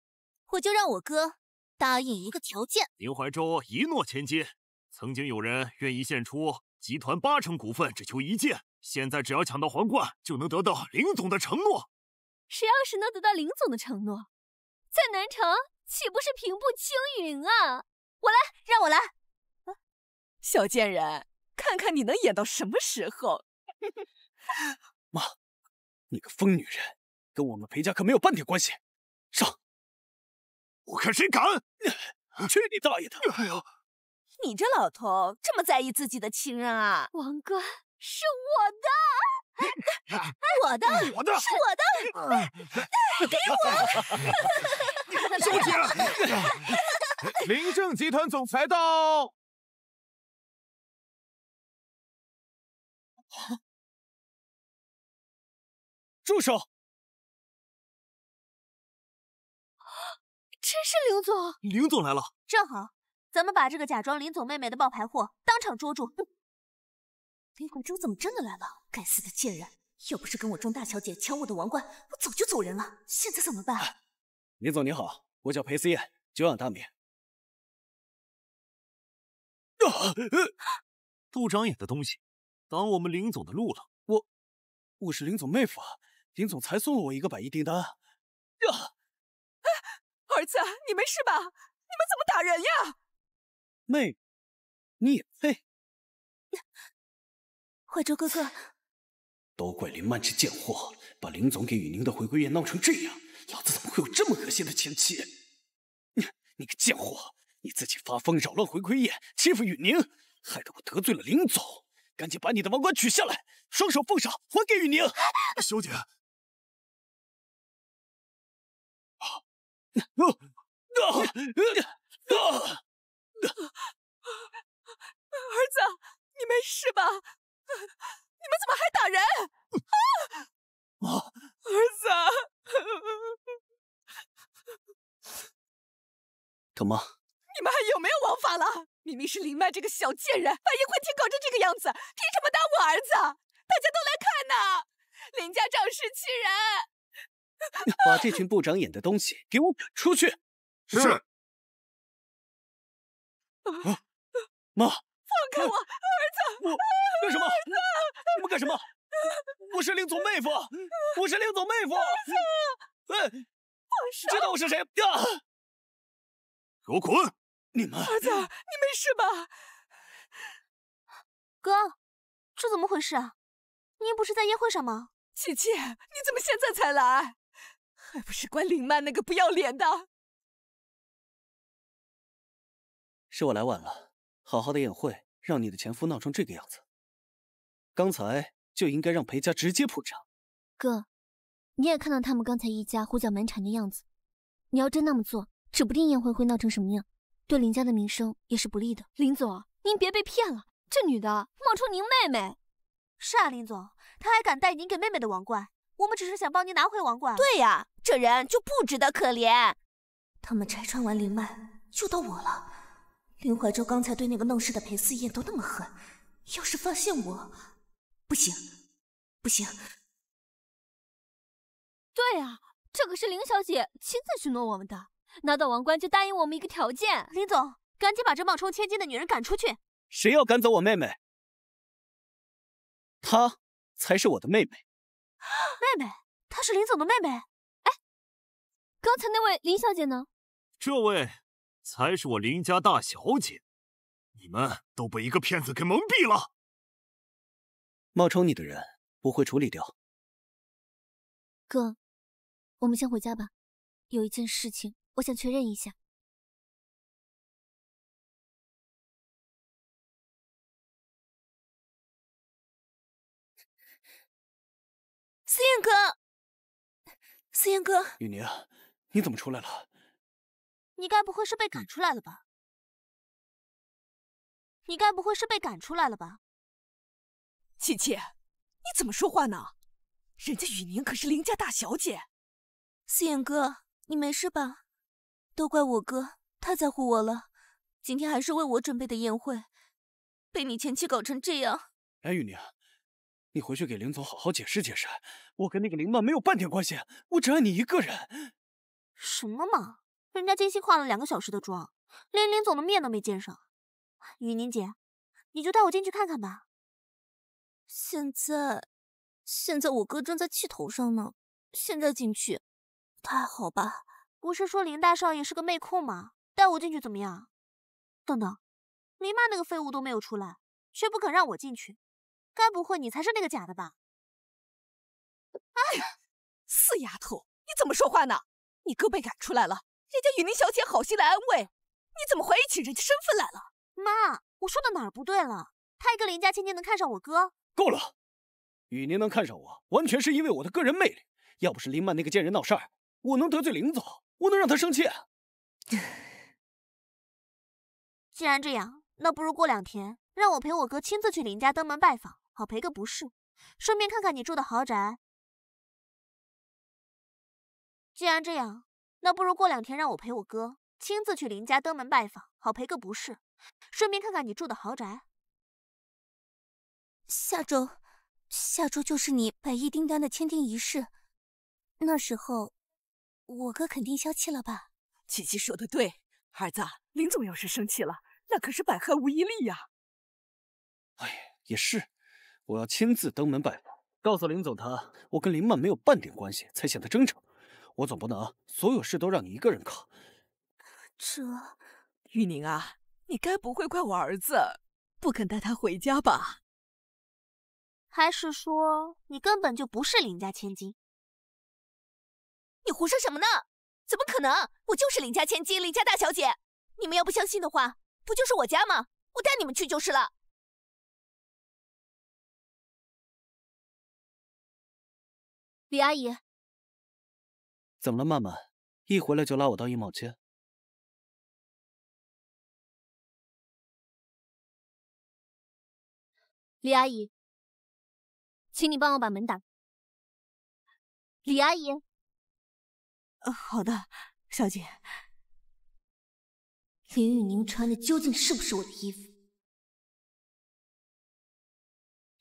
我就让我哥答应一个条件。林怀洲一诺千金。曾经有人愿意献出集团八成股份，只求一剑。现在只要抢到皇冠，就能得到林总的承诺。谁要是能得到林总的承诺，在南城岂不是平步青云啊？我来，让我来。小贱人，看看你能演到什么时候？妈，你个疯女人，跟我们裴家可没有半点关系。上！我看谁敢！去你大爷的！哎呦！你这老头这么在意自己的亲人啊？王冠是我的，我的，我的，是我的，给我！小姐，林正集团总裁到。住手！真是林总，林总来了，正好，咱们把这个假装林总妹妹的冒牌货当场捉住。林怀州怎么真的来了？该死的贱人！要不是跟我钟大小姐抢我的王冠，我早就走人了。现在怎么办？林总你好，我叫裴思燕，久仰大名。啊！不长眼的东西，挡我们林总的路了。我，我是林总妹夫啊，林总才送了我一个百亿订单。呀！儿子，你没事吧？你们怎么打人呀？妹，你也配？怀州哥哥，都怪林曼这贱货，把林总给雨宁的回归宴闹成这样，老子怎么会有这么恶心的前妻？你你个贱货，你自己发疯扰乱回归宴，欺负雨宁，害得我得罪了林总，赶紧把你的王冠取下来，双手奉上，还给雨宁。小姐。啊啊啊！儿子，你没事吧？你们怎么还打人？啊！儿子，疼吗？你们还有没有王法了？明明是林曼这个小贱人，把宴会厅搞成这个样子，凭什么打我儿子？大家都来看呐！林家仗势欺人。把这群不长眼的东西给我滚出去！是。啊，妈，放开我，儿子！我干什么？你们干什么？我是林总妹夫，我是林总妹夫。哎，知道我是谁？呀！给我滚！你们，儿子，你没事吧？哥，这怎么回事啊？您不是在宴会上吗？琪琪，你怎么现在才来？还不是怪林曼那个不要脸的！是我来晚了，好好的宴会，让你的前夫闹成这个样子，刚才就应该让裴家直接破产。哥，你也看到他们刚才一家胡搅蛮缠的样子，你要真那么做，指不定宴会会闹成什么样，对林家的名声也是不利的。林总，您别被骗了，这女的冒充您妹妹。是啊，林总，她还敢戴您给妹妹的王冠。我们只是想帮您拿回王冠。对呀，这人就不值得可怜。他们拆穿完林曼，就到我了。林怀州刚才对那个闹事的裴思燕都那么狠，要是发现我，不行，不行。对呀，这可是林小姐亲自许诺我们的，拿到王冠就答应我们一个条件。林总，赶紧把这冒充千金的女人赶出去。谁要赶走我妹妹？她才是我的妹妹。妹妹，她是林总的妹妹。哎，刚才那位林小姐呢？这位才是我林家大小姐。你们都被一个骗子给蒙蔽了。冒充你的人不会处理掉。哥，我们先回家吧。有一件事情，我想确认一下。思燕哥，思燕哥，雨宁，你怎么出来了？你该不会是被赶出来了吧？你该不会是被赶出来了吧？琪琪，你怎么说话呢？人家雨宁可是林家大小姐。思燕哥，你没事吧？都怪我哥，太在乎我了。今天还是为我准备的宴会，被你前妻搞成这样。哎，雨宁。你回去给林总好好解释解释，我跟那个林曼没有半点关系，我只爱你一个人。什么嘛，人家精心化了两个小时的妆，连林总的面都没见上。雨宁姐，你就带我进去看看吧。现在，现在我哥正在气头上呢，现在进去，太好吧？不是说林大少爷是个妹控吗？带我进去怎么样？等等，林曼那个废物都没有出来，却不肯让我进去。该不会你才是那个假的吧？哎呀，死丫头，你怎么说话呢？你哥被赶出来了，人家雨宁小姐好心来安慰，你怎么怀疑起人家身份来了？妈，我说的哪儿不对了？他一个林家千金能看上我哥？够了！雨宁能看上我，完全是因为我的个人魅力。要不是林曼那个贱人闹事儿，我能得罪林总？我能让他生气？既然这样，那不如过两天让我陪我哥亲自去林家登门拜访，好赔个不是，顺便看看你住的豪宅。既然这样，那不如过两天让我陪我哥亲自去林家登门拜访，好赔个不是，顺便看看你住的豪宅。下周，下周就是你百亿订单的签订仪式，那时候，我哥肯定消气了吧？琪琪说的对，儿子，林总要是生气了，那可是百害无一利呀。哎，也是，我要亲自登门拜访，告诉林总他我跟林曼没有半点关系，才显得真诚。我总不能所有事都让你一个人扛。这，玉宁啊，你该不会怪我儿子不肯带他回家吧？还是说你根本就不是林家千金？你胡说什么呢？怎么可能？我就是林家千金，林家大小姐。你们要不相信的话，不就是我家吗？我带你们去就是了。李阿姨，怎么了，曼曼？一回来就拉我到衣帽间。李阿姨。请你帮我把门打。李阿姨，呃，好的，小姐。林雨宁穿的究竟是不是我的衣服？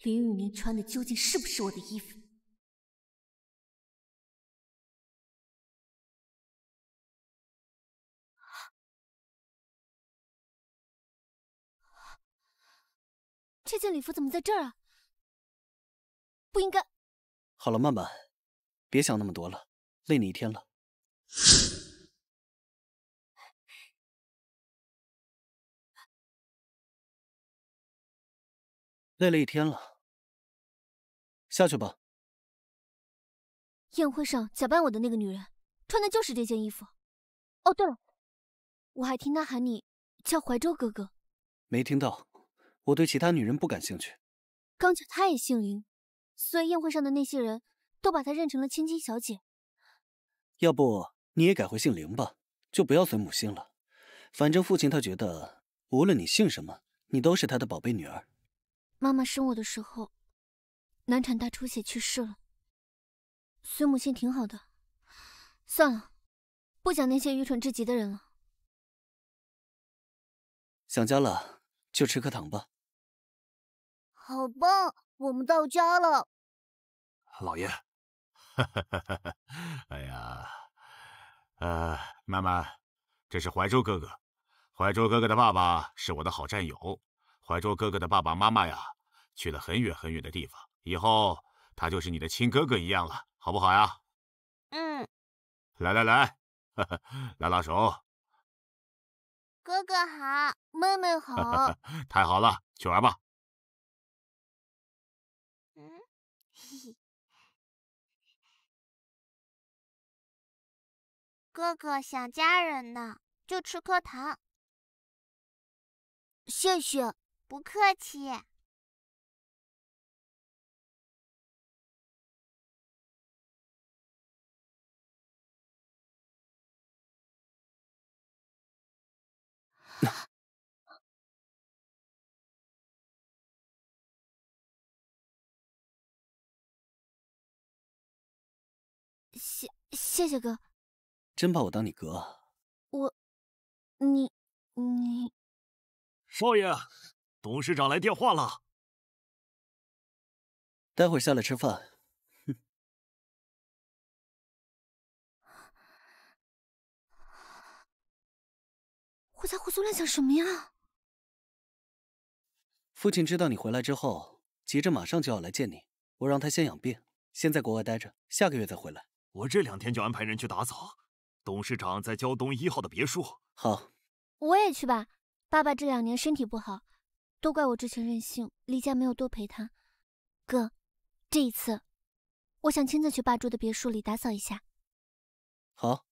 林雨宁穿的究竟是不是我的衣服？这件礼服怎么在这儿啊？不应该。好了，曼曼，别想那么多了，累你一天了。累了一天了，下去吧。宴会上假扮我的那个女人，穿的就是这件衣服。哦，对了，我还听她喊你叫怀州哥哥。没听到，我对其他女人不感兴趣。刚巧她也姓林。所以宴会上的那些人都把她认成了千金小姐。要不你也改回姓林吧，就不要随母姓了。反正父亲他觉得，无论你姓什么，你都是他的宝贝女儿。妈妈生我的时候，难产大出血去世了。随母姓挺好的。算了，不讲那些愚蠢至极的人了。想家了，就吃颗糖吧。好吧！我们到家了，老爷。哎呀，呃，曼曼，这是怀州哥哥。怀州哥哥的爸爸是我的好战友。怀州哥哥的爸爸妈妈呀，去了很远很远的地方，以后他就是你的亲哥哥一样了，好不好呀？嗯。来来来，拉拉手。哥哥好，妹妹好。太好了，去玩吧。哥哥想家人呢，就吃颗糖。谢谢，不客气。谢谢谢哥。真把我当你哥？我，你，你，少爷，董事长来电话了。待会儿下来吃饭。哼，我在胡思乱想什么呀？父亲知道你回来之后，急着马上就要来见你，我让他先养病，先在国外待着，下个月再回来。我这两天就安排人去打扫。董事长在胶东一号的别墅。好，我也去吧。爸爸这两年身体不好，都怪我之前任性，离家没有多陪他。哥，这一次，我想亲自去爸住的别墅里打扫一下。好。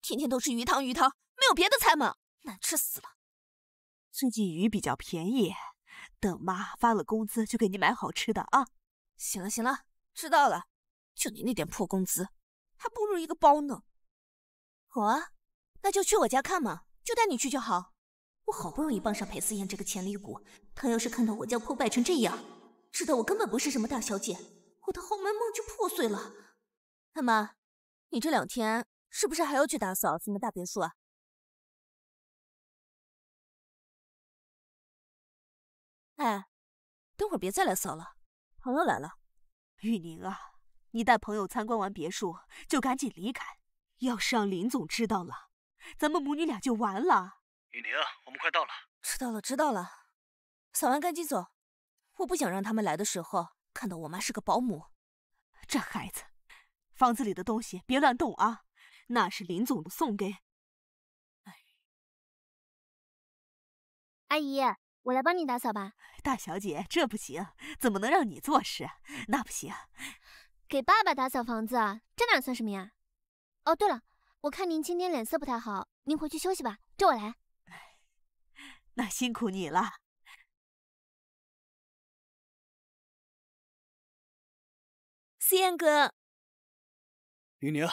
天天都吃鱼汤鱼汤，没有别的菜吗？难吃死了。最近鱼比较便宜，等妈发了工资就给你买好吃的啊。行了行了，知道了。就你那点破工资，还不如一个包呢。好啊，那就去我家看嘛，就带你去就好。我好不容易傍上裴思燕这个潜力股，她要是看到我家破败成这样，知道我根本不是什么大小姐，我的豪门梦就破碎了。那妈，你这两天是不是还要去打扫新的大别墅啊？哎，等会儿别再来扫了，朋友来了。玉宁啊，你带朋友参观完别墅就赶紧离开，要是让林总知道了，咱们母女俩就完了。雨宁，我们快到了。知道了，知道了。扫完赶紧走，我不想让他们来的时候看到我妈是个保姆。这孩子，房子里的东西别乱动啊，那是林总送给。哎，阿姨。我来帮你打扫吧，大小姐，这不行，怎么能让你做事？那不行，给爸爸打扫房子，这哪算什么呀？哦，对了，我看您今天脸色不太好，您回去休息吧，这我来。那辛苦你了，思燕哥。雨宁，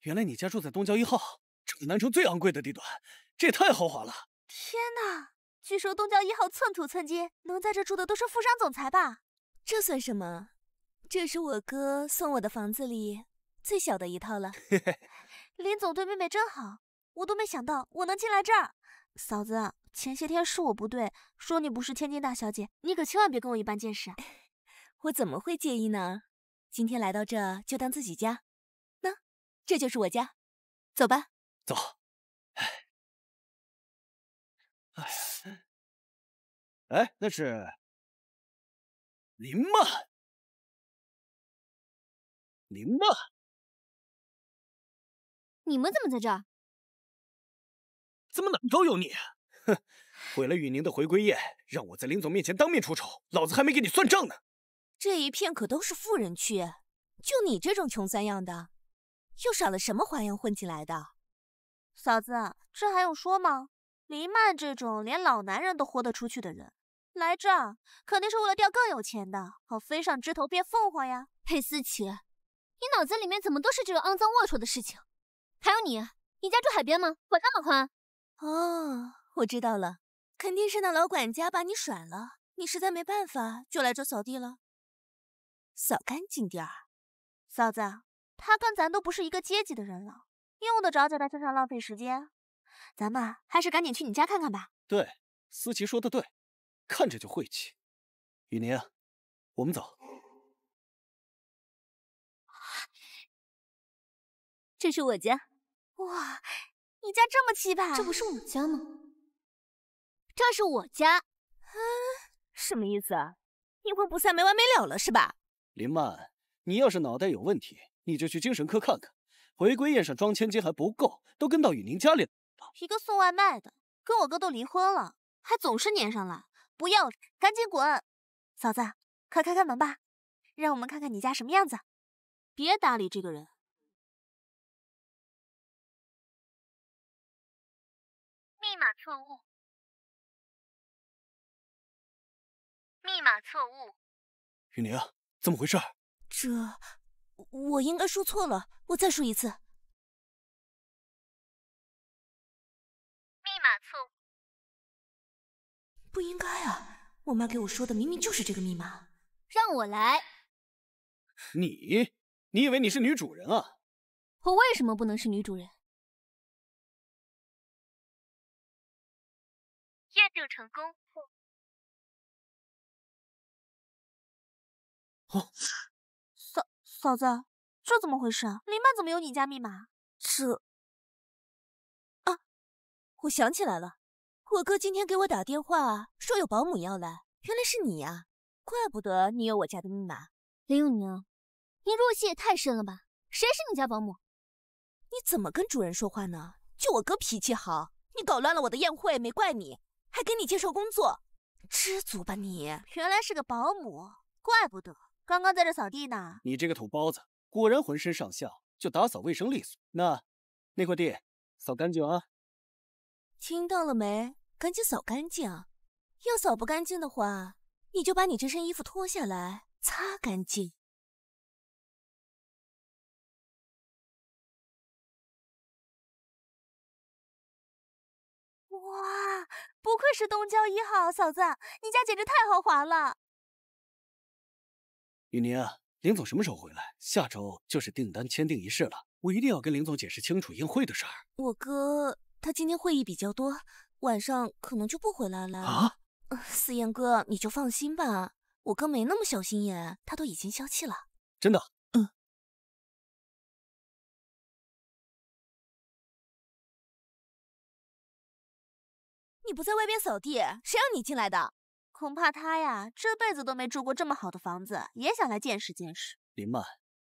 原来你家住在东郊一号，这个南城最昂贵的地段，这也太豪华了！天哪！据说东郊一号寸土寸金，能在这住的都是富商总裁吧？这算什么？这是我哥送我的房子里最小的一套了。林总对妹妹真好，我都没想到我能进来这儿。嫂子，前些天是我不对，说你不是千金大小姐，你可千万别跟我一般见识。我怎么会介意呢？今天来到这就当自己家。那这就是我家，走吧。走。哎呀，哎，那是林曼，林曼，你们怎么在这儿？怎么哪都有你？哼，毁了雨宁的回归宴，让我在林总面前当面出丑，老子还没给你算账呢。这一片可都是富人区，就你这种穷酸样的，又耍了什么花样混进来的？嫂子，这还用说吗？林曼这种连老男人都豁得出去的人，来这儿肯定是为了钓更有钱的，好飞上枝头变凤凰呀！裴思琪，你脑子里面怎么都是这种肮脏龌龊的事情？还有你，你家住海边吗？管那么宽？哦，我知道了，肯定是那老管家把你甩了，你实在没办法就来这扫地了。扫干净点儿，嫂子，他跟咱都不是一个阶级的人了，用得着在他身上浪费时间？咱们还是赶紧去你家看看吧。对，思琪说的对，看着就晦气。雨宁，我们走。这是我家。哇，你家这么气派！这不是我家吗？这是我家。嗯，什么意思啊？阴魂不散没完没了了是吧？林曼，你要是脑袋有问题，你就去精神科看看。回归宴上装千金还不够，都跟到雨宁家里了。一个送外卖的，跟我哥都离婚了，还总是粘上来，不要脸，赶紧滚！嫂子，快开开门吧，让我们看看你家什么样子。别搭理这个人。错误，密码错误。雨宁，怎么回事？这，我应该输错了，我再输一次。密码错误，不应该啊！我妈给我说的明明就是这个密码。让我来。你，你以为你是女主人啊？我为什么不能是女主人？验证成功。哦，嫂嫂子，这怎么回事啊？林曼怎么有你家密码？这。啊我想起来了，我哥今天给我打电话说有保姆要来，原来是你呀！怪不得你有我家的密码。林永宁，你入戏也太深了吧？谁是你家保姆？你怎么跟主人说话呢？就我哥脾气好，你搞乱了我的宴会，没怪你，还给你介绍工作，知足吧你！原来是个保姆，怪不得刚刚在这扫地呢。你这个土包子，果然浑身上下就打扫卫生利索。那那块地扫干净啊！听到了没？赶紧扫干净。要扫不干净的话，你就把你这身衣服脱下来，擦干净。哇，不愧是东郊一号，嫂子，你家简直太豪华了。雨宁，林总什么时候回来？下周就是订单签订仪式了，我一定要跟林总解释清楚宴会的事儿。我哥他今天会议比较多，晚上可能就不回来了。啊？思燕哥，你就放心吧，我哥没那么小心眼，他都已经消气了。真的？你不在外边扫地，谁让你进来的？恐怕他呀，这辈子都没住过这么好的房子，也想来见识见识。林曼，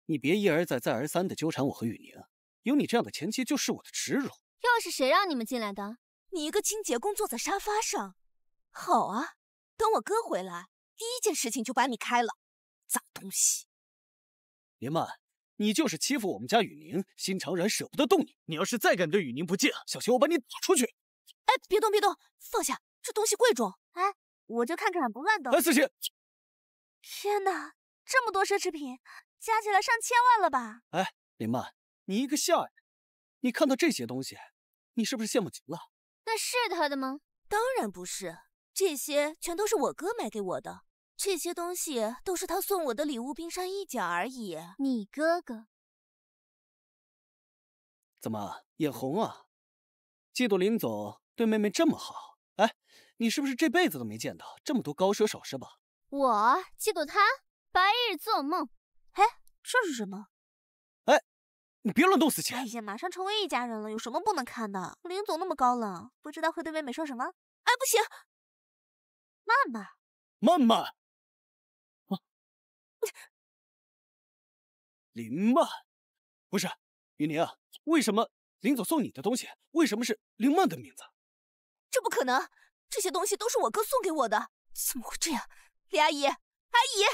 你别一而再、再而三的纠缠我和雨宁，有你这样的前妻就是我的耻辱。又是谁让你们进来的？你一个清洁工坐在沙发上，好啊，等我哥回来，第一件事情就把你开了，脏东西。林曼，你就是欺负我们家雨宁，心肠软，舍不得动你。你要是再敢对雨宁不敬，小心我把你打出去。哎，别动别动，放下，这东西贵重。哎。我就看看，不乱动。哎，四七！天哪，这么多奢侈品，加起来上千万了吧？哎，林曼，你一个下人，你看到这些东西，你是不是羡慕极了？那是他的吗？当然不是，这些全都是我哥买给我的。这些东西都是他送我的礼物冰山一角而已。你哥哥怎么眼红啊？嫉妒林总对妹妹这么好？哎。你是不是这辈子都没见到这么多高奢首饰吧？我嫉妒他，白日做梦。哎，这是什么？哎，你别乱动思琪。哎呀，马上成为一家人了，有什么不能看的？林总那么高冷，不知道会对妹妹说什么？哎，不行，曼曼，曼曼，啊，林曼，不是云宁，为什么林总送你的东西，为什么是林曼的名字？这不可能。这些东西都是我哥送给我的，怎么会这样？李阿姨，阿姨，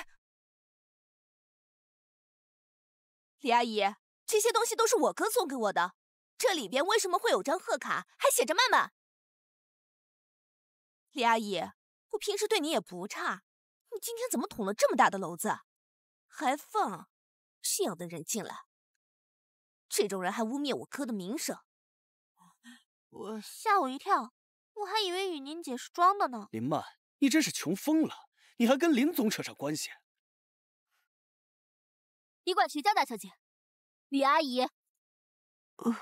李阿姨，这些东西都是我哥送给我的，这里边为什么会有张贺卡，还写着曼曼？李阿姨，我平时对你也不差，你今天怎么捅了这么大的篓子，还放这样的人进来？这种人还污蔑我哥的名声，我吓我一跳。我还以为雨宁姐是装的呢。林曼，你真是穷疯了！你还跟林总扯上关系？你管谁叫大小姐？李阿姨。呃，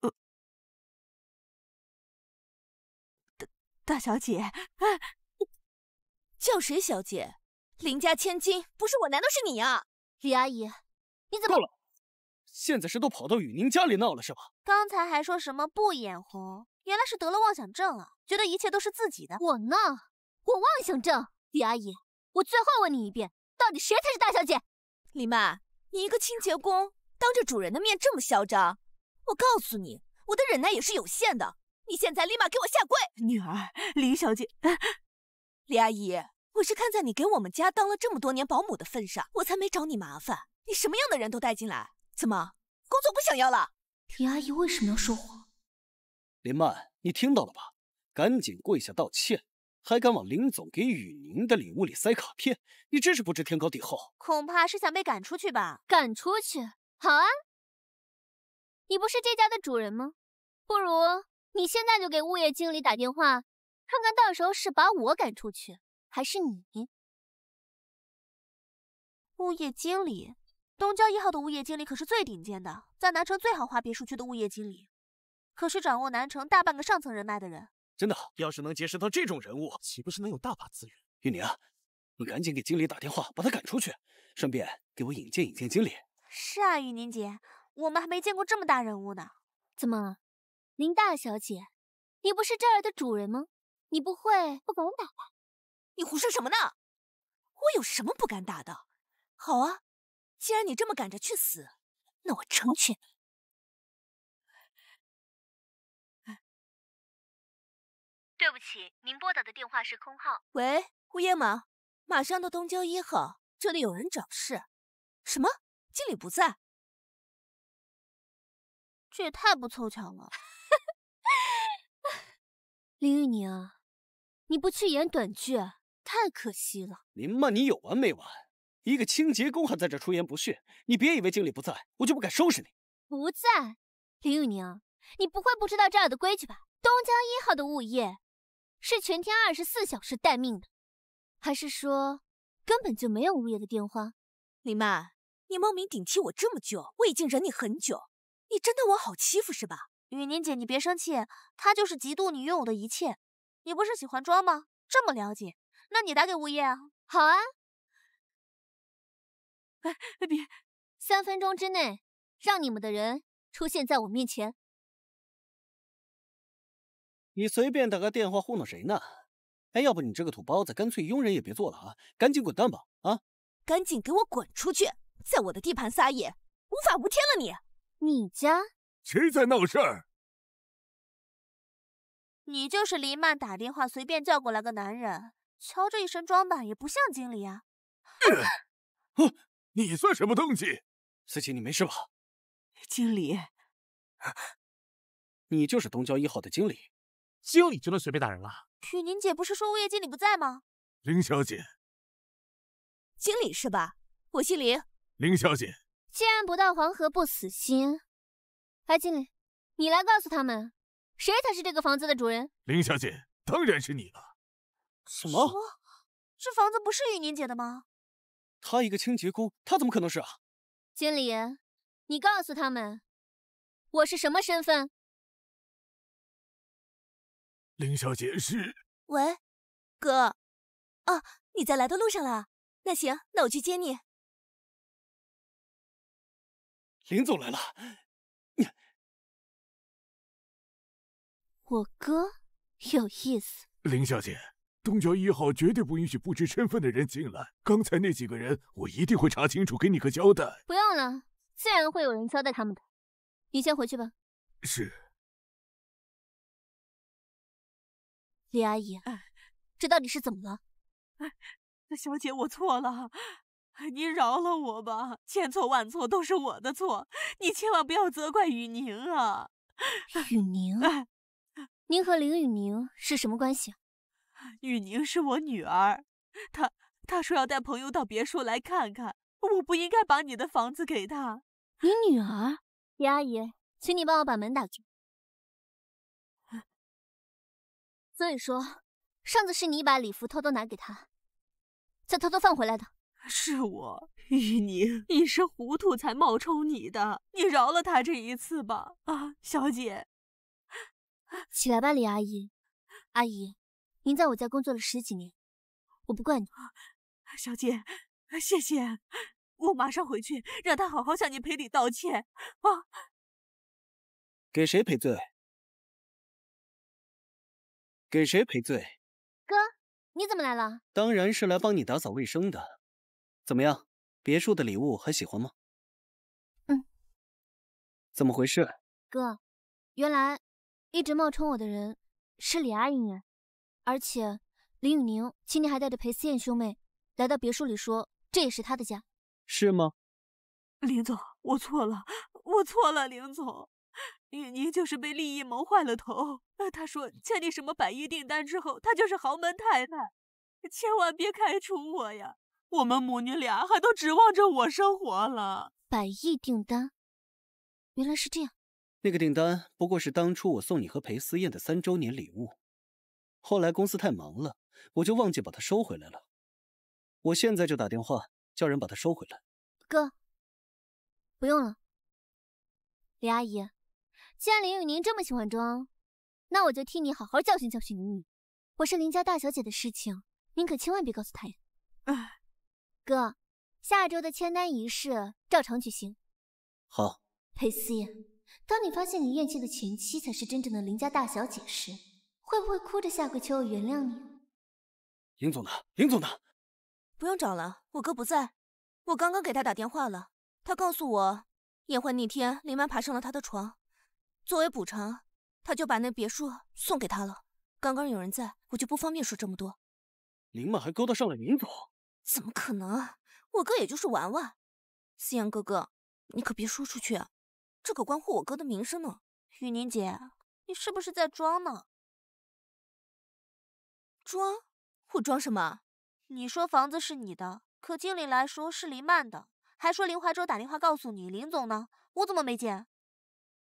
呃，大大小姐，叫谁小姐？林家千金不是我，难道是你啊？李阿姨，你怎么？够了！现在是都跑到雨宁家里闹了是吧？刚才还说什么不眼红？原来是得了妄想症啊！觉得一切都是自己的。我呢？我妄想症？李阿姨，我最后问你一遍，到底谁才是大小姐？李曼，你一个清洁工，当着主人的面这么嚣张，我告诉你，我的忍耐也是有限的。你现在立马给我下跪！女儿，李小姐，李阿姨，我是看在你给我们家当了这么多年保姆的份上，我才没找你麻烦。你什么样的人都带进来，怎么工作不想要了？李阿姨为什么要说谎？林曼，你听到了吧？赶紧跪下道歉！还敢往林总给雨宁的礼物里塞卡片，你真是不知天高地厚。恐怕是想被赶出去吧？赶出去？好啊！你不是这家的主人吗？不如你现在就给物业经理打电话，看看到时候是把我赶出去，还是你？物业经理，东郊一号的物业经理可是最顶尖的，在南城最豪华别墅区的物业经理。可是掌握南城大半个上层人脉的人，真的，要是能结识到这种人物，岂不是能有大把资源？玉宁，你赶紧给经理打电话，把他赶出去，顺便给我引荐引荐经理。是啊，玉宁姐，我们还没见过这么大人物呢。怎么，林大小姐，你不是这儿的主人吗？你不会不敢打吧？你胡说什么呢？我有什么不敢打的？好啊，既然你这么赶着去死，那我成全你。对不起，您拨打的电话是空号。喂，物业吗？马上到东郊一号，这里有人找事。什么？经理不在？这也太不凑巧了。林玉宁，你不去演短剧，太可惜了。林曼，你有完没完？一个清洁工还在这出言不逊，你别以为经理不在，我就不敢收拾你。不在，林玉宁，你不会不知道这儿的规矩吧？东郊一号的物业是全天二十四小时待命的，还是说根本就没有物业的电话？林曼，你冒名顶替我这么久，我已经忍你很久，你真当我好欺负是吧？雨宁姐，你别生气，他就是嫉妒你拥有的一切。你不是喜欢装吗？这么了解，那你打给物业啊。好啊。哎，别，三分钟之内让你们的人出现在我面前。你随便打个电话糊弄谁呢？哎，要不你这个土包子，干脆佣人也别做了啊，赶紧滚蛋吧！啊，赶紧给我滚出去，在我的地盘撒野，无法无天了你！你家谁在闹事儿？你就是林曼打电话随便叫过来个男人，瞧这一身装扮也不像经理啊！哼，你算什么东西？思琪，你没事吧？经理，你就是东郊一号的经理。经理就能随便打人了？雨宁姐不是说物业经理不在吗？林小姐，经理是吧？我姓林。林小姐，既然不到黄河不死心，哎，经理，你来告诉他们，谁才是这个房子的主人？林小姐，当然是你了。什么？这房子不是雨宁姐的吗？她一个清洁工，她怎么可能是啊？经理，你告诉他们，我是什么身份？林小姐是，喂，哥，啊，你在来的路上了？那行，那我去接你。林总来了，我哥有意思。林小姐，东郊一号绝对不允许不知身份的人进来。刚才那几个人，我一定会查清楚，给你个交代。不用了，自然会有人交代他们的。你先回去吧。是。李阿姨，这到底是怎么了？小姐，我错了，您饶了我吧，千错万错都是我的错，你千万不要责怪雨宁啊。雨宁，您和林雨宁是什么关系？雨宁是我女儿，她她说要带朋友到别墅来看看，我不应该把你的房子给她。你女儿？李阿姨，请你帮我把门打开。所以说，上次是你把礼服偷偷拿给他，再偷偷放回来的。是我，雨宁一时糊涂才冒充你的，你饶了他这一次吧。啊，小姐，起来吧，李阿姨。阿姨，您在我家工作了十几年，我不怪你。小姐，谢谢，我马上回去，让他好好向你赔礼道歉。啊，给谁赔罪？给谁赔罪？哥，你怎么来了？当然是来帮你打扫卫生的。怎么样，别墅的礼物还喜欢吗？嗯。怎么回事？哥，原来一直冒充我的人是李阿姨，而且林雨宁今天还带着裴思燕兄妹来到别墅里，说这也是他的家。是吗？林总，我错了，我错了，林总。雨妮就是被利益蒙坏了头。他说欠你什么百亿订单之后，他就是豪门太太，千万别开除我呀！我们母女俩还都指望着我生活了。百亿订单，原来是这样。那个订单不过是当初我送你和裴思燕的三周年礼物，后来公司太忙了，我就忘记把它收回来了。我现在就打电话叫人把它收回来。哥，不用了，李阿姨。既然林雨宁这么喜欢装，那我就替你好好教训教训你。我是林家大小姐的事情，您可千万别告诉他呀。哎，哥，下周的签单仪式照常举行。好。裴思燕，当你发现你厌弃的前妻才是真正的林家大小姐时，会不会哭着下跪求我原谅你？林总呢？林总呢？不用找了，我哥不在。我刚刚给他打电话了，他告诉我，宴会那天林曼爬上了他的床。作为补偿，他就把那别墅送给他了。刚刚有人在，我就不方便说这么多。林曼还勾搭上了林总？怎么可能？我哥也就是玩玩。思阳哥哥，你可别说出去。这可关乎我哥的名声呢。雨宁姐，你是不是在装呢？装？我装什么？你说房子是你的，可经理来说是林曼的，还说林怀洲打电话告诉你林总呢，我怎么没见？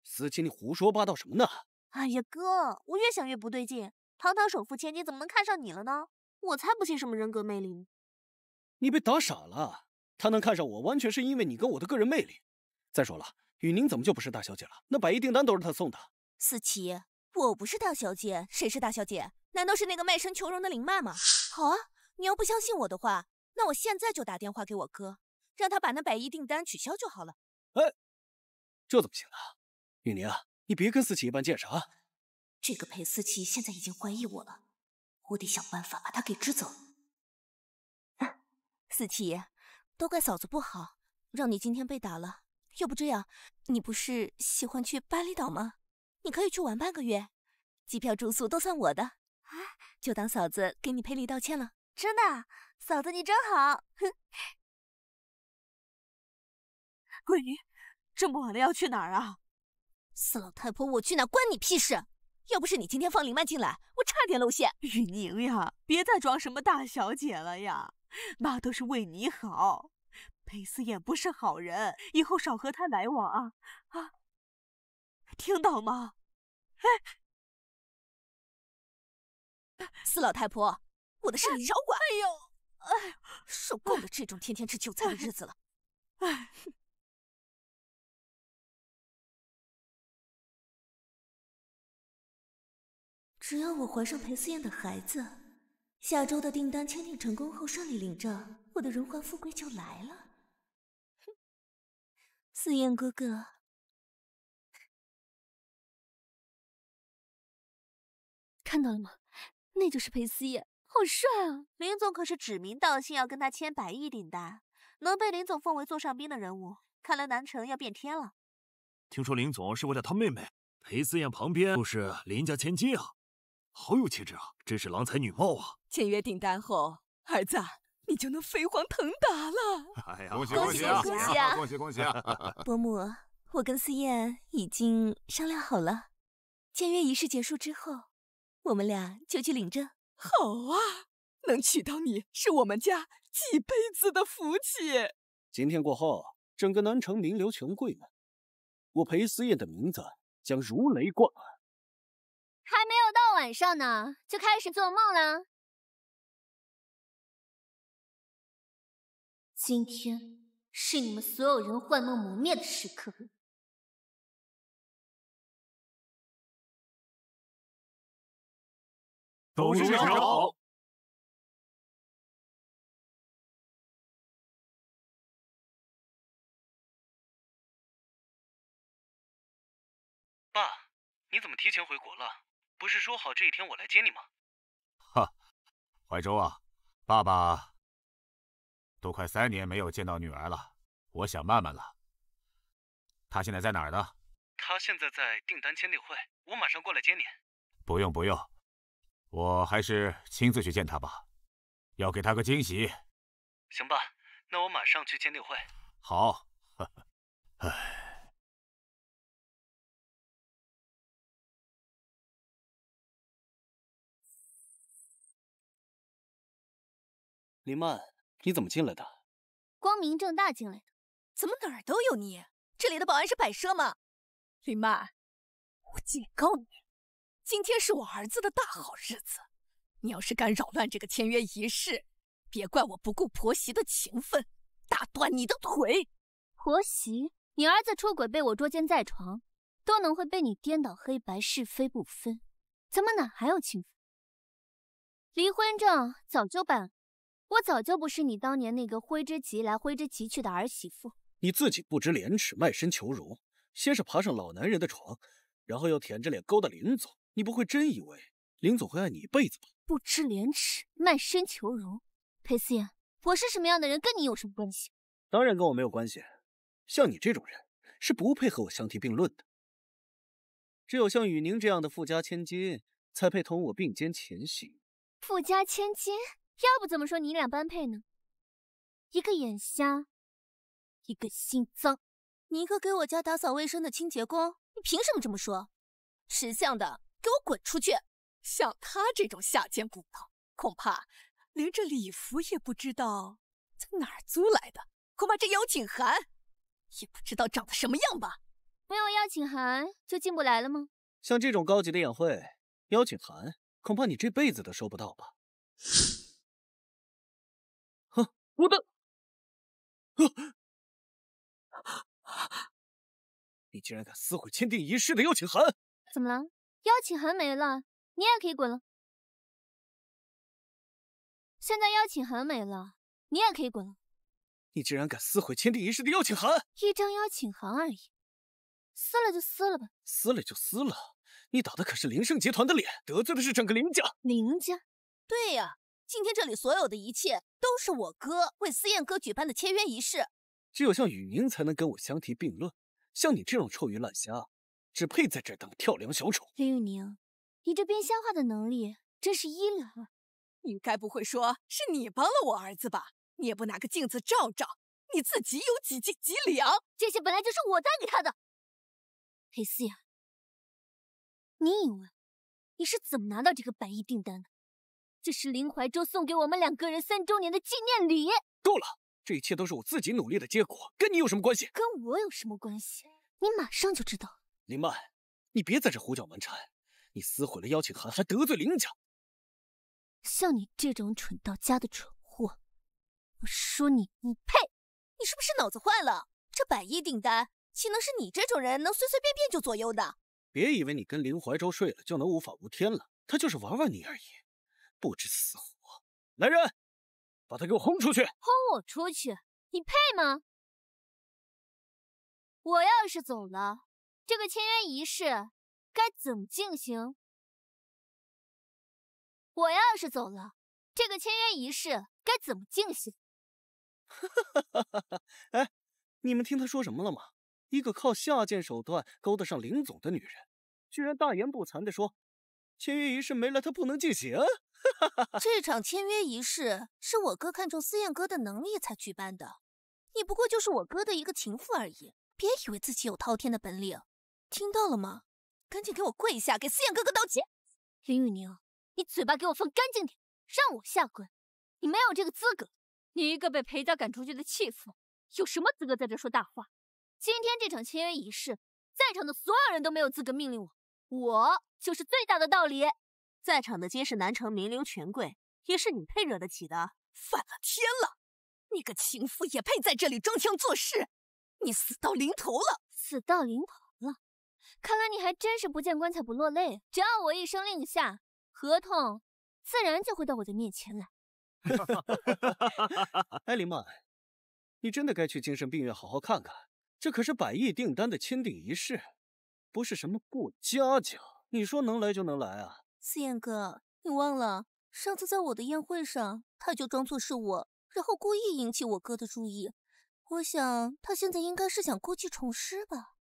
思琪，你胡说八道什么呢？哎呀，哥，我越想越不对劲，堂堂首富千金怎么能看上你了呢？我才不信什么人格魅力。你被打傻了，他能看上我，完全是因为你跟我的个人魅力。再说了。雨宁怎么就不是大小姐了？那百亿订单都是她送的。思琪，我不是大小姐，谁是大小姐？难道是那个卖身求荣的林曼吗？好啊，你要不相信我的话，那我现在就打电话给我哥，让他把那百亿订单取消就好了。哎，这怎么行呢？雨宁，你别跟思琪一般见识啊！这个裴思琪现在已经怀疑我了，我得想办法把她给支走。思琪，都怪嫂子不好，让你今天被打了。要不这样，你不是喜欢去巴厘岛吗？你可以去玩半个月，机票住宿都算我的。啊，就当嫂子给你赔礼道歉了。真的，嫂子你真好。哼。闺女，这么晚了要去哪儿啊？死老太婆，我去哪关你屁事？要不是你今天放林曼进来，我差点露馅。雨宁呀，别再装什么大小姐了呀，妈都是为你好。裴思燕不是好人，以后少和她来往啊啊！听到吗？哎，四老太婆，我的事你少管！哎呦，哎，受够了这种天天吃韭菜的日子了！哎，只要我怀上裴思燕的孩子，下周的订单签订成功后顺利领证，我的荣华富贵就来了。思燕哥哥，看到了吗？那就是裴思燕，好帅啊！林总可是指名道姓要跟他签百亿订单，能被林总奉为座上宾的人物，看来南城要变天了。听说林总是为了他妹妹裴思燕旁边就是林家千金啊，好有气质啊，真是郎才女貌啊！签约订单后，儿子。你就能飞黄腾达了！哎呀，恭喜恭喜恭喜啊！恭喜恭喜啊！伯母，我跟思燕已经商量好了，签约仪式结束之后，我们俩就去领证。好啊，能娶到你是我们家几辈子的福气。今天过后，整个南城名流权贵们，我裴思燕的名字将如雷贯耳。还没有到晚上呢，就开始做梦了。今天是你们所有人幻梦磨灭的时刻。董事长好。爸，你怎么提前回国了？不是说好这一天我来接你吗？哈，怀州啊，爸爸。都快三年没有见到女儿了，我想曼曼了。她现在在哪儿呢？她现在在订单签订会，我马上过来接你。不用不用，我还是亲自去见她吧，要给她个惊喜。行吧，那我马上去签订会。好。唉，林曼。你怎么进来的？光明正大进来的。怎么哪儿都有你？这里的保安是摆设吗？林曼，我警告你，今天是我儿子的大好日子，你要是敢扰乱这个签约仪式，别怪我不顾婆媳的情分，打断你的腿。婆媳？你儿子出轨被我捉奸在床，都能会被你颠倒黑白是非不分，怎么哪还有情分？离婚证早就办了。我早就不是你当年那个挥之即来挥之即去的儿媳妇。你自己不知廉耻，卖身求荣，先是爬上老男人的床，然后又舔着脸勾搭林总。你不会真以为林总会爱你一辈子吧？不知廉耻，卖身求荣，裴思燕，我是什么样的人跟你有什么关系？当然跟我没有关系。像你这种人是不配和我相提并论的。只有像雨宁这样的富家千金才配同我并肩前行。富家千金。要不怎么说你俩般配呢？一个眼瞎，一个心脏。你一个给我家打扫卫生的清洁工，你凭什么这么说？识相的，给我滚出去！像他这种下贱骨头，恐怕连这礼服也不知道在哪儿租来的。恐怕这邀请函也不知道长得什么样吧？没有邀请函就进不来了吗？像这种高级的宴会，邀请函恐怕你这辈子都收不到吧？哼，我的，你竟然敢撕毁签订仪式的邀请函！怎么了？邀请函没了，你也可以滚了。现在邀请函没了，你也可以滚了。你竟然敢撕毁签订仪式的邀请函！一张邀请函而已，撕了就撕了吧。撕了就撕了，你打的可是林盛集团的脸，得罪的是整个林家。林家？对呀，今天这里所有的一切都是我哥为思燕哥举办的签约仪式。只有像雨宁才能跟我相提并论，像你这种臭鱼烂虾，只配在这当跳梁小丑。林雨宁，你这编瞎话的能力真是一流。你该不会说是你帮了我儿子吧？你也不拿个镜子照照，你自己有几斤几两？这些本来就是我带给他的。裴思雅，你以为你是怎么拿到这个百亿订单的？这是林怀洲送给我们两个人三周年的纪念礼。够了，这一切都是我自己努力的结果，跟你有什么关系？跟我有什么关系？你马上就知道。林曼，你别在这胡搅蛮缠，你撕毁了邀请函，还得罪林家。像你这种蠢到家的蠢货，我说你你配！你是不是脑子坏了？这百亿订单岂能是你这种人能随随便便就左右的？别以为你跟林怀州睡了就能无法无天了，他就是玩玩你而已，不知死活！来人，把他给我轰出去！轰我出去？你配吗？我要是走了，这个签约仪式该怎么进行？我要是走了，这个签约仪式该怎么进行？哈哈哈！哈哎，你们听他说什么了吗？一个靠下贱手段勾搭上林总的女人，居然大言不惭地说签约仪式没了，他不能进行。这场签约仪式是我哥看中思燕哥的能力才举办的，你不过就是我哥的一个情妇而已，别以为自己有滔天的本领。听到了吗？赶紧给我跪下，给思燕哥哥道歉！林雨宁。你嘴巴给我放干净点，让我下跪！你没有这个资格，你一个被裴家赶出去的弃妇，有什么资格在这说大话？今天这场签约仪式，在场的所有人都没有资格命令我，我就是最大的道理。在场的皆是南城名流权贵，也是你配惹得起的？反了天了！你个情妇也配在这里装腔作势？你死到临头了！死到临头了！看来你还真是不见棺材不落泪。只要我一声令下。合同自然就会到我的面前来。哎，林曼，你真的该去精神病院好好看看，这可是百亿订单的签订仪式，不是什么过家家。你说能来就能来啊？思燕哥，你忘了上次在我的宴会上，他就装作是我，然后故意引起我哥的注意。我想他现在应该是想故技重施吧？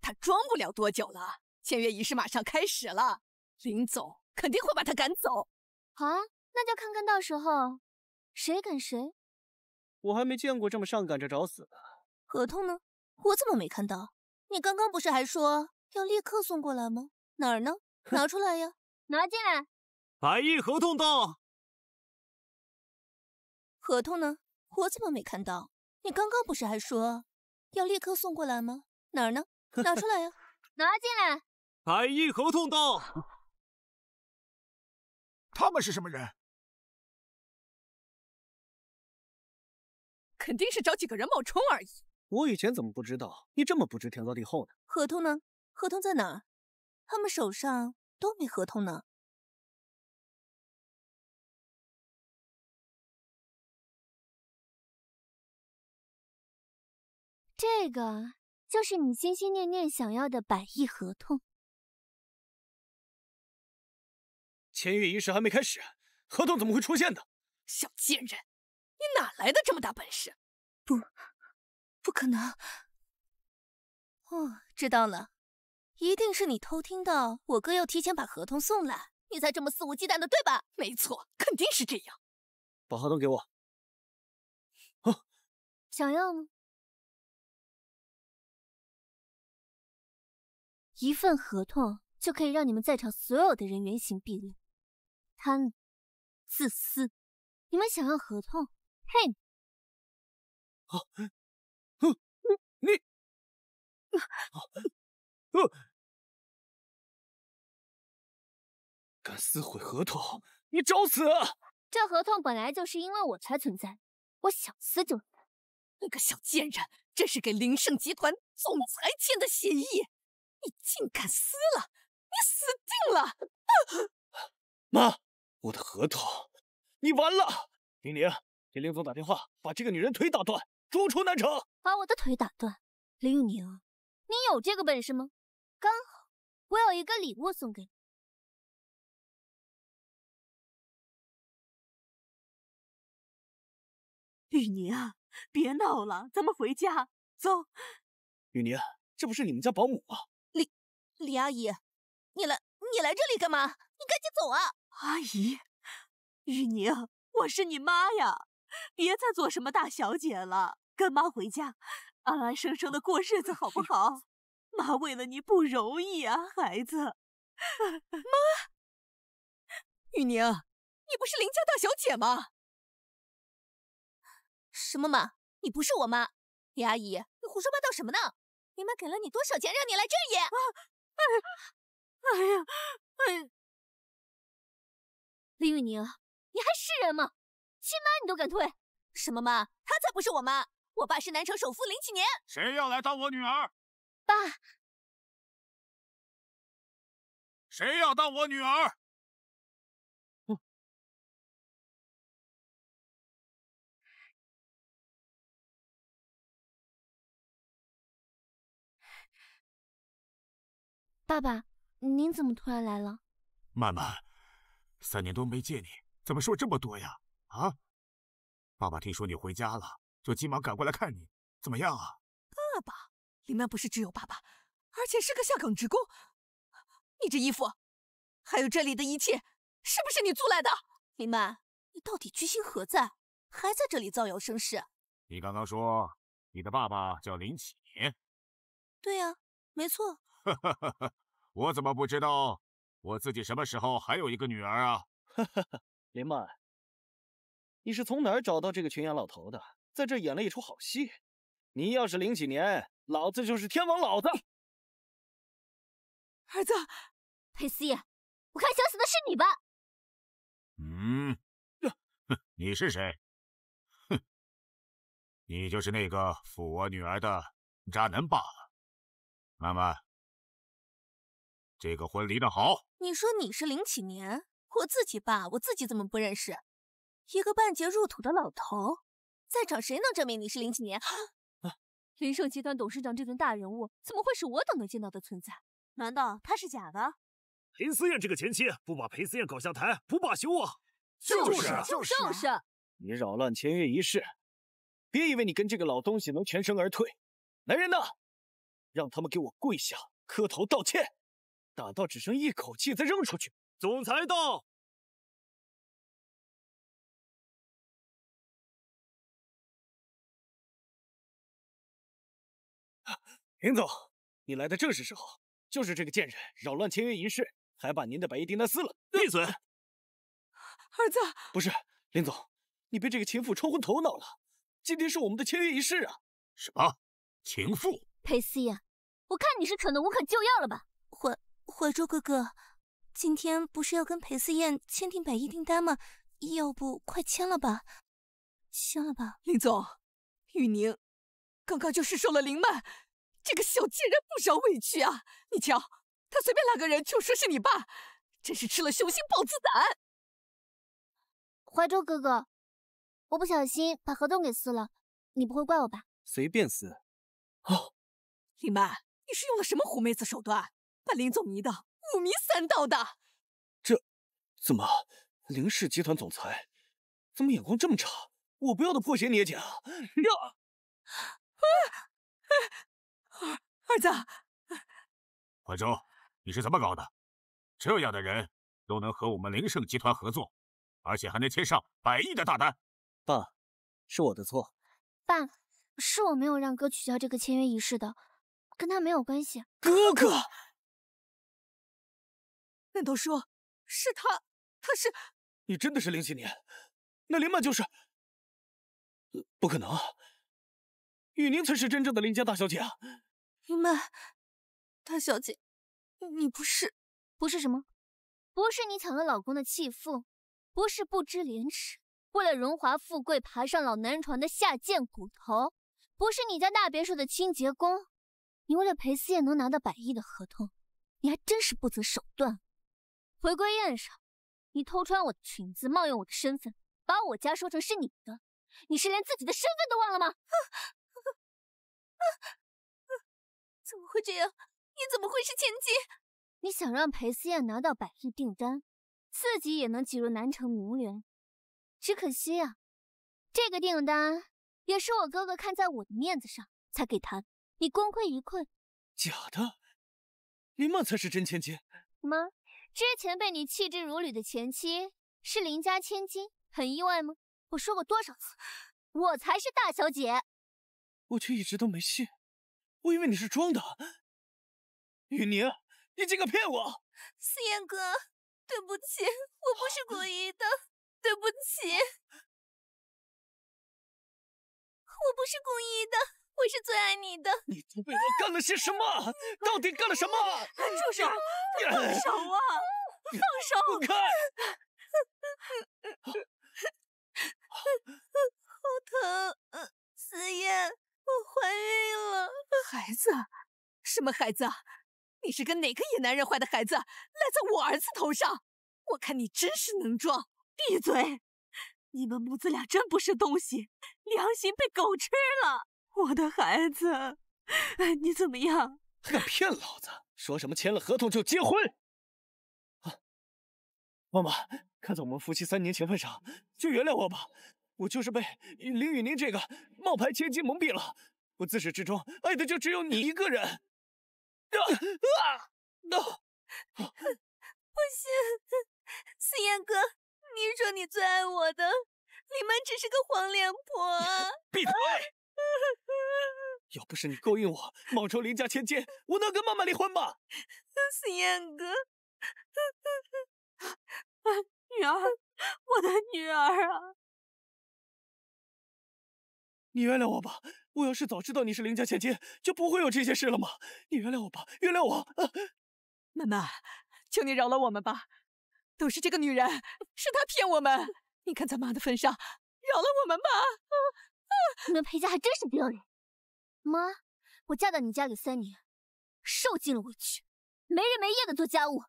他装不了多久了，签约仪式马上开始了，林总。肯定会把他赶走。好啊，那就看看到时候谁赶谁。我还没见过这么上赶着找死的。合同呢？我怎么没看到？你刚刚不是还说要立刻送过来吗？哪儿呢？拿出来呀！拿进来。百亿合同到。合同呢？我怎么没看到？你刚刚不是还说要立刻送过来吗？哪儿呢？拿出来呀！拿进来。百亿合同到。他们是什么人？肯定是找几个人冒充而已。我以前怎么不知道你这么不知天高地厚呢？合同呢？合同在哪儿？他们手上都没合同呢。这个就是你心心念念想要的百亿合同。签约仪式还没开始，合同怎么会出现的？小贱人，你哪来的这么大本事？不，不可能！哦，知道了，一定是你偷听到我哥要提前把合同送来，你才这么肆无忌惮的，对吧？没错，肯定是这样。把合同给我。想要吗？一份合同就可以让你们在场所有的人原形毕露，贪自私，你们想要合同？嘿！啊，哼，你，啊，呃，敢撕毁合同，你找死！这合同本来就是因为我才存在，我想撕就撕。你个小贱人，这是给林盛集团总裁签的协议，你竟敢撕了，你死定了！妈，我的合同，你完了！玲玲，给林总打电话，把这个女人腿打断，逐出南城。把我的腿打断？林玉宁，你有这个本事吗？刚好，我有一个礼物送给你。雨宁，别闹了，咱们回家。走。雨宁，这不是你们家保姆吗？李李阿姨，你来你来这里干嘛？你赶紧走啊！阿姨，雨宁，我是你妈呀，别再做什么大小姐了，跟妈回家，安安生生的过日子好不好？妈为了你不容易啊，孩子。妈，雨宁，你不是林家大小姐吗？什么妈？你不是我妈，李阿姨，你胡说八道什么呢？你妈给了你多少钱让你来这里？啊！哎呀，哎，林雨宁，你还是人吗？亲妈你都敢推？什么妈？她才不是我妈，我爸是南城首富林启年。谁要来当我女儿？爸。谁要当我女儿？爸爸，您怎么突然来了？曼曼，三年多没见你，怎么说这么多呀？啊！爸爸听说你回家了，就急忙赶过来看你，怎么样啊？爸爸，林曼不是只有爸爸，而且是个下岗职工。你这衣服，还有这里的一切，是不是你租来的？林曼，你到底居心何在？还在这里造谣生事？你刚刚说你的爸爸叫林启年？对呀，没错。哈哈哈哈我怎么不知道？我自己什么时候还有一个女儿啊？哈哈哈，林曼，你是从哪儿找到这个群养老头的，在这演了一出好戏？你要是零几年，老子就是天王老子。儿子，裴思燕，我看想死的是你吧？嗯，哼，你是谁？哼，你就是那个负我女儿的渣男罢了。妈妈。这个婚离得好。你说你是林启年，我自己爸，我自己怎么不认识？一个半截入土的老头，在场谁能证明你是林启年？林盛集团董事长这尊大人物，怎么会是我等能见到的存在？难道他是假的？林思燕这个前妻不把裴思燕搞下台，不罢休啊！就是就是就是！你扰乱签约仪式，别以为你跟这个老东西能全身而退。来人呐？让他们给我跪下磕头道歉。打到只剩一口气，再扔出去。总裁到。林总，你来的正是时候。就是这个贱人扰乱签约仪式，还把您的百亿订单撕了。闭嘴！儿子，不是林总，你被这个情妇冲昏头脑了。今天是我们的签约仪式啊！什么情妇？裴思燕，我看你是蠢的无可救药了吧？混。怀州哥哥，今天不是要跟裴思燕签订百亿订单吗？要不快签了吧，签了吧。林总，雨宁刚刚就是受了林曼这个小贱人不少委屈啊！你瞧，他随便拉个人就说是你爸，真是吃了雄心豹子胆。怀州哥哥，我不小心把合同给撕了，你不会怪我吧？随便撕。哦，林曼，你是用了什么狐媚子手段？把林总迷的五迷三道的，这怎么林氏集团总裁怎么眼光这么差？我不要的破鞋你也捡啊？呀！儿儿子，怀州，你是怎么搞的？这样的人都能和我们林盛集团合作，而且还能签上百亿的大单？爸，是我的错。爸，是我没有让哥取消这个签约仪式的，跟他没有关系。哥哥。难道说是他？他是？你真的是林启年？那林曼就是？不可能，雨宁才是真正的林家大小姐啊！林曼，大小姐，你不是？不是什么？不是你抢了老公的弃妇，不是不知廉耻，为了荣华富贵爬上老男人床的下贱骨头，不是你家大别墅的清洁工。你为了裴思燕能拿到百亿的合同，你还真是不择手段。回归宴上，你偷穿我的裙子，冒用我的身份，把我家说成是你的。你是连自己的身份都忘了吗？怎么会这样？你怎么会是千金？你想让裴思燕拿到百亿订单，自己也能挤入南城名媛。只可惜呀，这个订单也是我哥哥看在我的面子上才给他的。你功亏一篑。假的，林曼才是真千金。妈，之前被你弃之如履的前妻是林家千金，很意外吗？我说过多少次，我才是大小姐。我却一直都没信，我以为你是装的。雨宁，你竟敢骗我！思燕哥，对不起，我不是故意的，对不起，我不是故意的，我是最爱你的。你都为我干了些什么？到底干了什么？住手！放手啊！放手！滚开！好疼！思燕，我怀孕了。孩子？什么孩子？你是跟哪个野男人怀的孩子？赖在我儿子头上？我看你真是能装！闭嘴！你们母子俩真不是东西，良心被狗吃了！我的孩子，你怎么样？还敢骗老子？说什么签了合同就结婚？啊，妈妈，看在我们夫妻三年情分上，就原谅我吧。我就是被林雨宁这个冒牌千金蒙蔽了，我自始至终爱的就只有你一个人。啊啊！不行，思燕哥，你说你最爱我的你们只是个黄脸婆。闭嘴！要不是你勾引我冒充林家千金，我能跟妈妈离婚吗？思燕哥，女儿，我的女儿啊！你原谅我吧，我要是早知道你是林家千金，就不会有这些事了吗？你原谅我吧，原谅我。妈妈，求你饶了我们吧，都是这个女人，是她骗我们。你看在妈的份上，饶了我们吧。你们裴家还真是不要脸。妈，我嫁到你家里三年，受尽了委屈，没日没夜的做家务，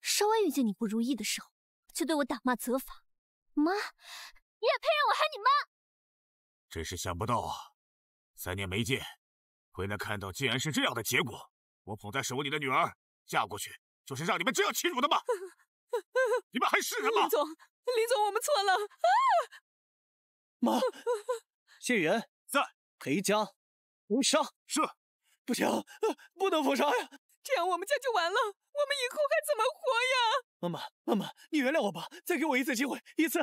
稍微遇见你不如意的时候，就对我打骂责罚。妈，你也配让我喊你妈？真是想不到啊！三年没见，回来看到竟然是这样的结果。我捧在手里的女儿嫁过去，就是让你们这样欺辱的吗？你们还是人吗？林总，林总，我们错了。妈，谢元在，裴家无杀是，不行，不能封杀呀！这样我们家就完了，我们以后还怎么活呀？妈妈，妈妈，你原谅我吧，再给我一次机会，一次。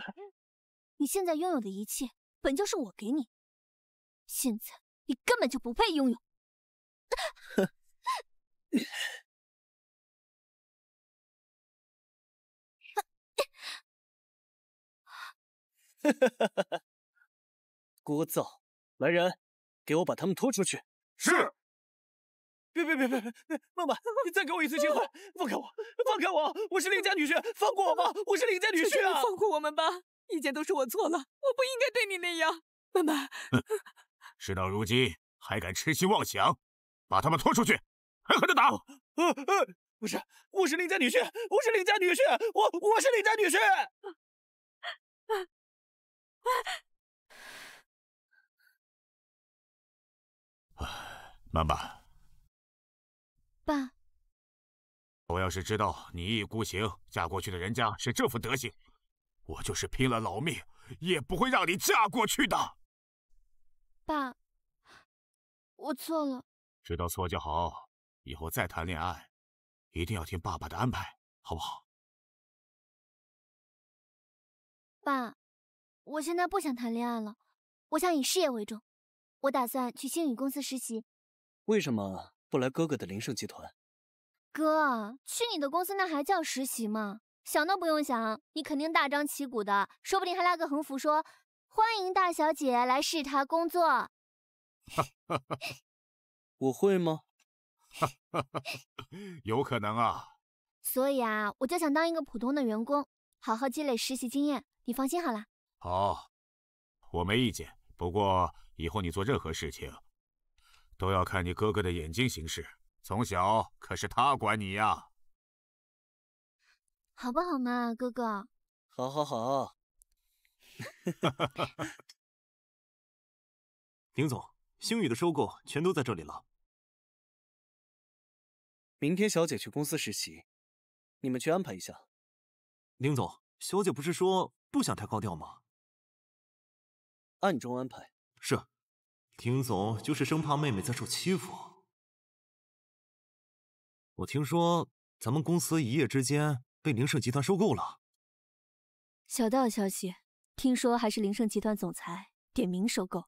你现在拥有的一切。本就是我给你，现在你根本就不配拥有。哼！哈哈哈哈哈！聒噪！来人，给我把他们拖出去。是。别别别别别！妈妈，你再给我一次机会，放开我，放开我！我是林家女婿，放过我吧！我是林家女婿啊！放过我们吧！以前都是我错了，我不应该对你那样，妈妈。事到如今还敢痴心妄想，把他们拖出去，狠狠的打！呃呃，不是，我是林家女婿，我是林家女婿，我我是林家女婿。妈妈，爸，我要是知道你一意孤行嫁过去的人家是这副德行。我就是拼了老命，也不会让你嫁过去的。爸，我错了。知道错就好，以后再谈恋爱，一定要听爸爸的安排，好不好？爸，我现在不想谈恋爱了，我想以事业为重。我打算去星宇公司实习。为什么不来哥哥的林盛集团？哥，去你的公司那还叫实习吗？想都不用想，你肯定大张旗鼓的，说不定还拉个横幅说欢迎大小姐来视察工作。我会吗？有可能啊。所以啊，我就想当一个普通的员工，好好积累实习经验。你放心好了。好，我没意见。不过以后你做任何事情，都要看你哥哥的眼睛行事。从小可是他管你呀。好不好嘛，哥哥？好，好，好。林总，星宇的收购全都在这里了。明天小姐去公司实习，你们去安排一下。林总，小姐不是说不想太高调吗？暗中安排。是，林总就是生怕妹妹再受欺负。我听说咱们公司一夜之间。被凌盛集团收购了。小道消息，听说还是凌盛集团总裁点名收购。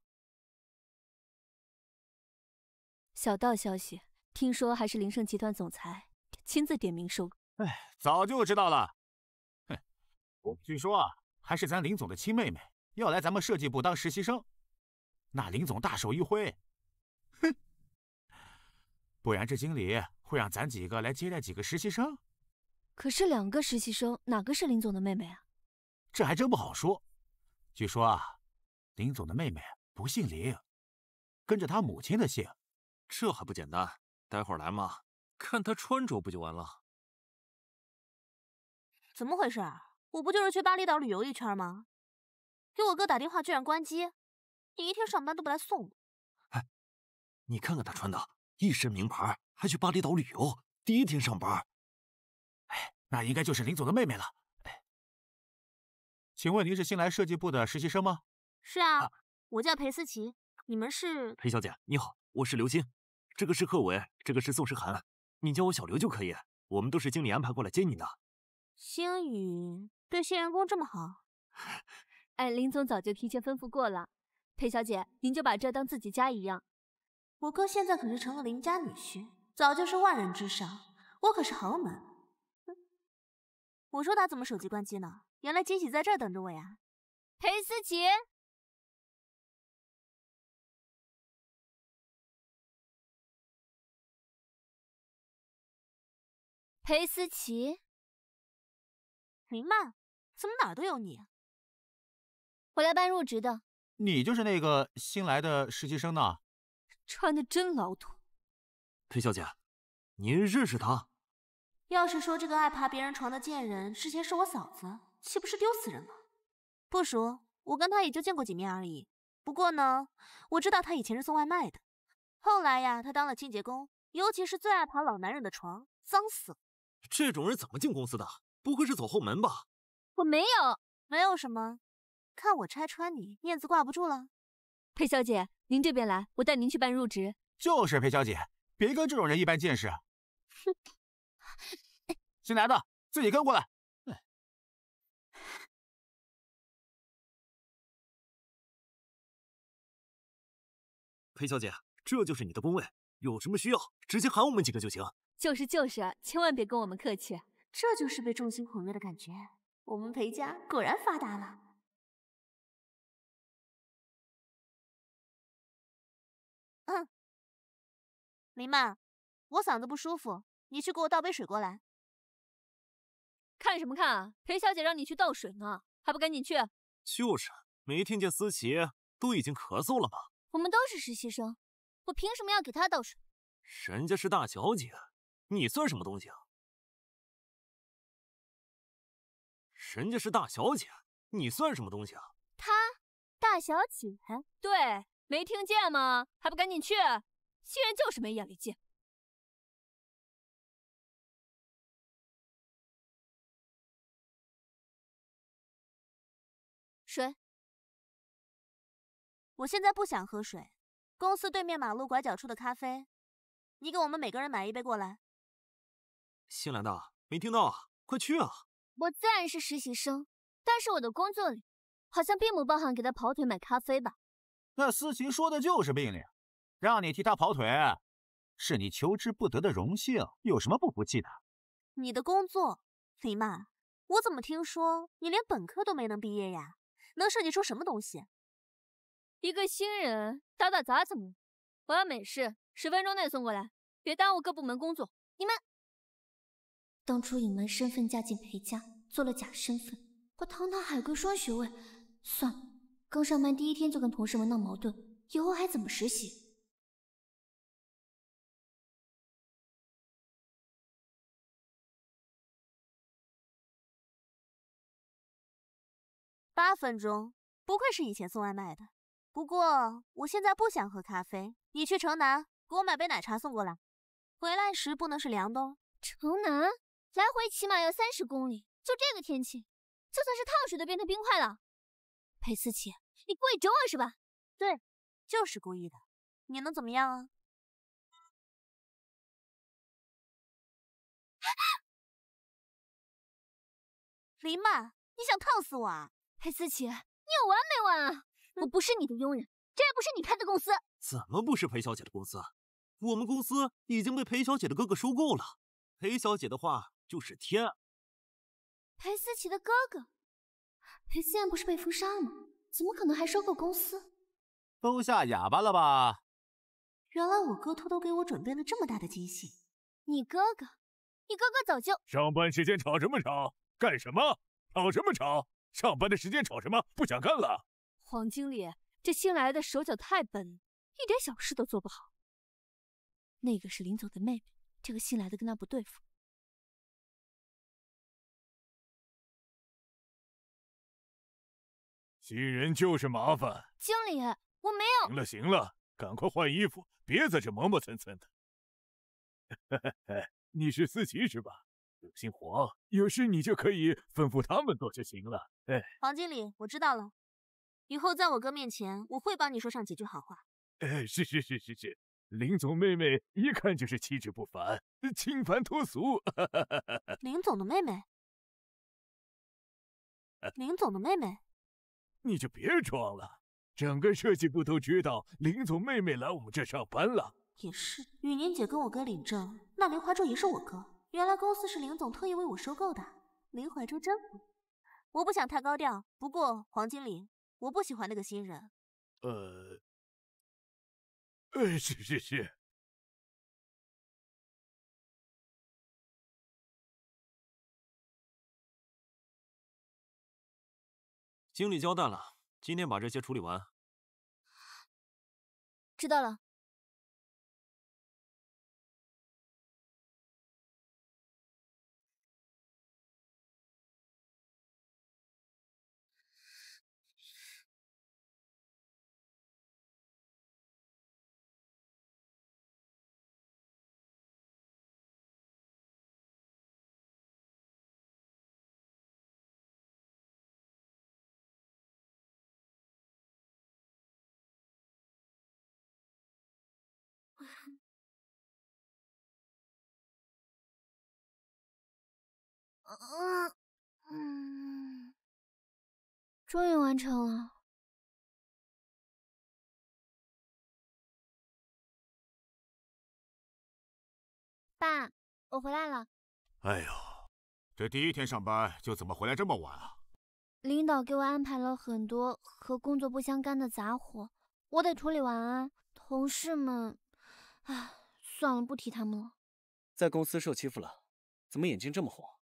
小道消息，听说还是凌盛集团总裁亲自点名收购。哎，早就知道了。哼，我据说啊，还是咱林总的亲妹妹要来咱们设计部当实习生。那林总大手一挥，哼，不然这经理会让咱几个来接待几个实习生？可是两个实习生，哪个是林总的妹妹啊？这还真不好说。据说啊，林总的妹妹不姓林，跟着他母亲的姓。这还不简单？待会儿来嘛，看他穿着不就完了？怎么回事？我不就是去巴厘岛旅游一圈吗？给我哥打电话居然关机，你一天上班都不来送我。哎，你看看他穿的，一身名牌，还去巴厘岛旅游，第一天上班。哎，那应该就是林总的妹妹了。哎，请问您是新来设计部的实习生吗？是啊，我叫裴思琪。你们是？裴小姐，你好，我是刘星。这个是贺伟，这个是宋诗涵，你叫我小刘就可以。我们都是经理安排过来接你的。星宇对新员工这么好？哎，林总早就提前吩咐过了。裴小姐，您就把这当自己家一样。我哥现在可是成了林家女婿，早就是万人之上，我可是豪门。我说他怎么手机关机呢？原来杰喜在这儿等着我呀。裴思琪，裴思琪，林曼，怎么哪儿都有你？我来办入职的。你就是那个新来的实习生呢？穿的真老土。裴小姐，您认识他？要是说这个爱爬别人床的贱人之前是我嫂子，岂不是丢死人了？不熟，我跟他也就见过几面而已。不过呢，我知道他以前是送外卖的，后来呀，他当了清洁工，尤其是最爱爬老男人的床，脏死了。这种人怎么进公司的？不会是走后门吧？我没有，没有什么。看我拆穿你，面子挂不住了。裴小姐，您这边来，我带您去办入职。就是裴小姐，别跟这种人一般见识。哼。新来的，自己跟过来。裴小姐，这就是你的工位，有什么需要直接喊我们几个就行。就是就是，千万别跟我们客气。这就是被众星捧月的感觉。我们裴家果然发达了。林曼，我嗓子不舒服。你去给我倒杯水过来。看什么看啊？裴小姐让你去倒水呢，还不赶紧去？就是，没听见思琪都已经咳嗽了吗？我们都是实习生，我凭什么要给她倒水？人家是大小姐，你算什么东西啊？人家是大小姐，你算什么东西啊？她，大小姐？对，没听见吗？还不赶紧去？新人就是没眼力见。水，我现在不想喝水。公司对面马路拐角处的咖啡，你给我们每个人买一杯过来。新来的，没听到啊？快去啊！我自然是实习生，但是我的工作里好像并不包含给他跑腿买咖啡吧？那思琪说的就是命令，让你替他跑腿，是你求之不得的荣幸，有什么不服气的？你的工作，林曼，我怎么听说你连本科都没能毕业呀？能设计出什么东西？一个新人打打杂怎么？我要美式，十分钟内送过来，别耽误各部门工作。你们当初隐瞒身份嫁进裴家，做了假身份，我堂堂海归双学位，算了，刚上班第一天就跟同事们闹矛盾，以后还怎么实习？八分钟，不愧是以前送外卖的。不过我现在不想喝咖啡，你去城南给我买杯奶茶送过来。回来时不能是凉的哦。城南来回起码要三十公里，就这个天气，就算是烫水都变成冰块了。裴思琪，你故意整我是吧？对，就是故意的。你能怎么样啊？林曼，你想烫死我啊？裴思琪，你有完没完啊？我不是你的佣人，这也不是你开的公司。怎么不是裴小姐的公司？我们公司已经被裴小姐的哥哥收购了。裴小姐的话就是天。裴思琪的哥哥，裴思燕不是被封杀了吗？怎么可能还收购公司？都下哑巴了吧？原来我哥偷偷给我准备了这么大的惊喜。你哥哥，你哥哥早就……上班时间吵什么吵？干什么？吵什么吵？上班的时间吵什么？不想干了。黄经理，这新来的手脚太笨，一点小事都做不好。那个是林总的妹妹，这个新来的跟他不对付。新人就是麻烦。经理，我没有。行了行了，赶快换衣服，别在这磨磨蹭蹭的。你是思琪是吧？我姓黄，有事你就可以吩咐他们做就行了。哎，黄经理，我知道了，以后在我哥面前，我会帮你说上几句好话。哎，是是是是是，林总妹妹一看就是气质不凡，清凡脱俗。林总的妹妹，林总的妹妹，你就别装了，整个设计部都知道林总妹妹来我们这上班了。也是，雨宁姐跟我哥领证，那林怀洲也是我哥。原来公司是林总特意为我收购的，林怀洲真服。我不想太高调，不过黄经理，我不喜欢那个新人。呃，呃，是是是。经理交代了，今天把这些处理完。知道了。终于完成了。爸，我回来了。哎呦，这第一天上班就怎么回来这么晚啊？领导给我安排了很多和工作不相干的杂活，我得处理完啊。同事们，唉，算了，不提他们了。在公司受欺负了，怎么眼睛这么红？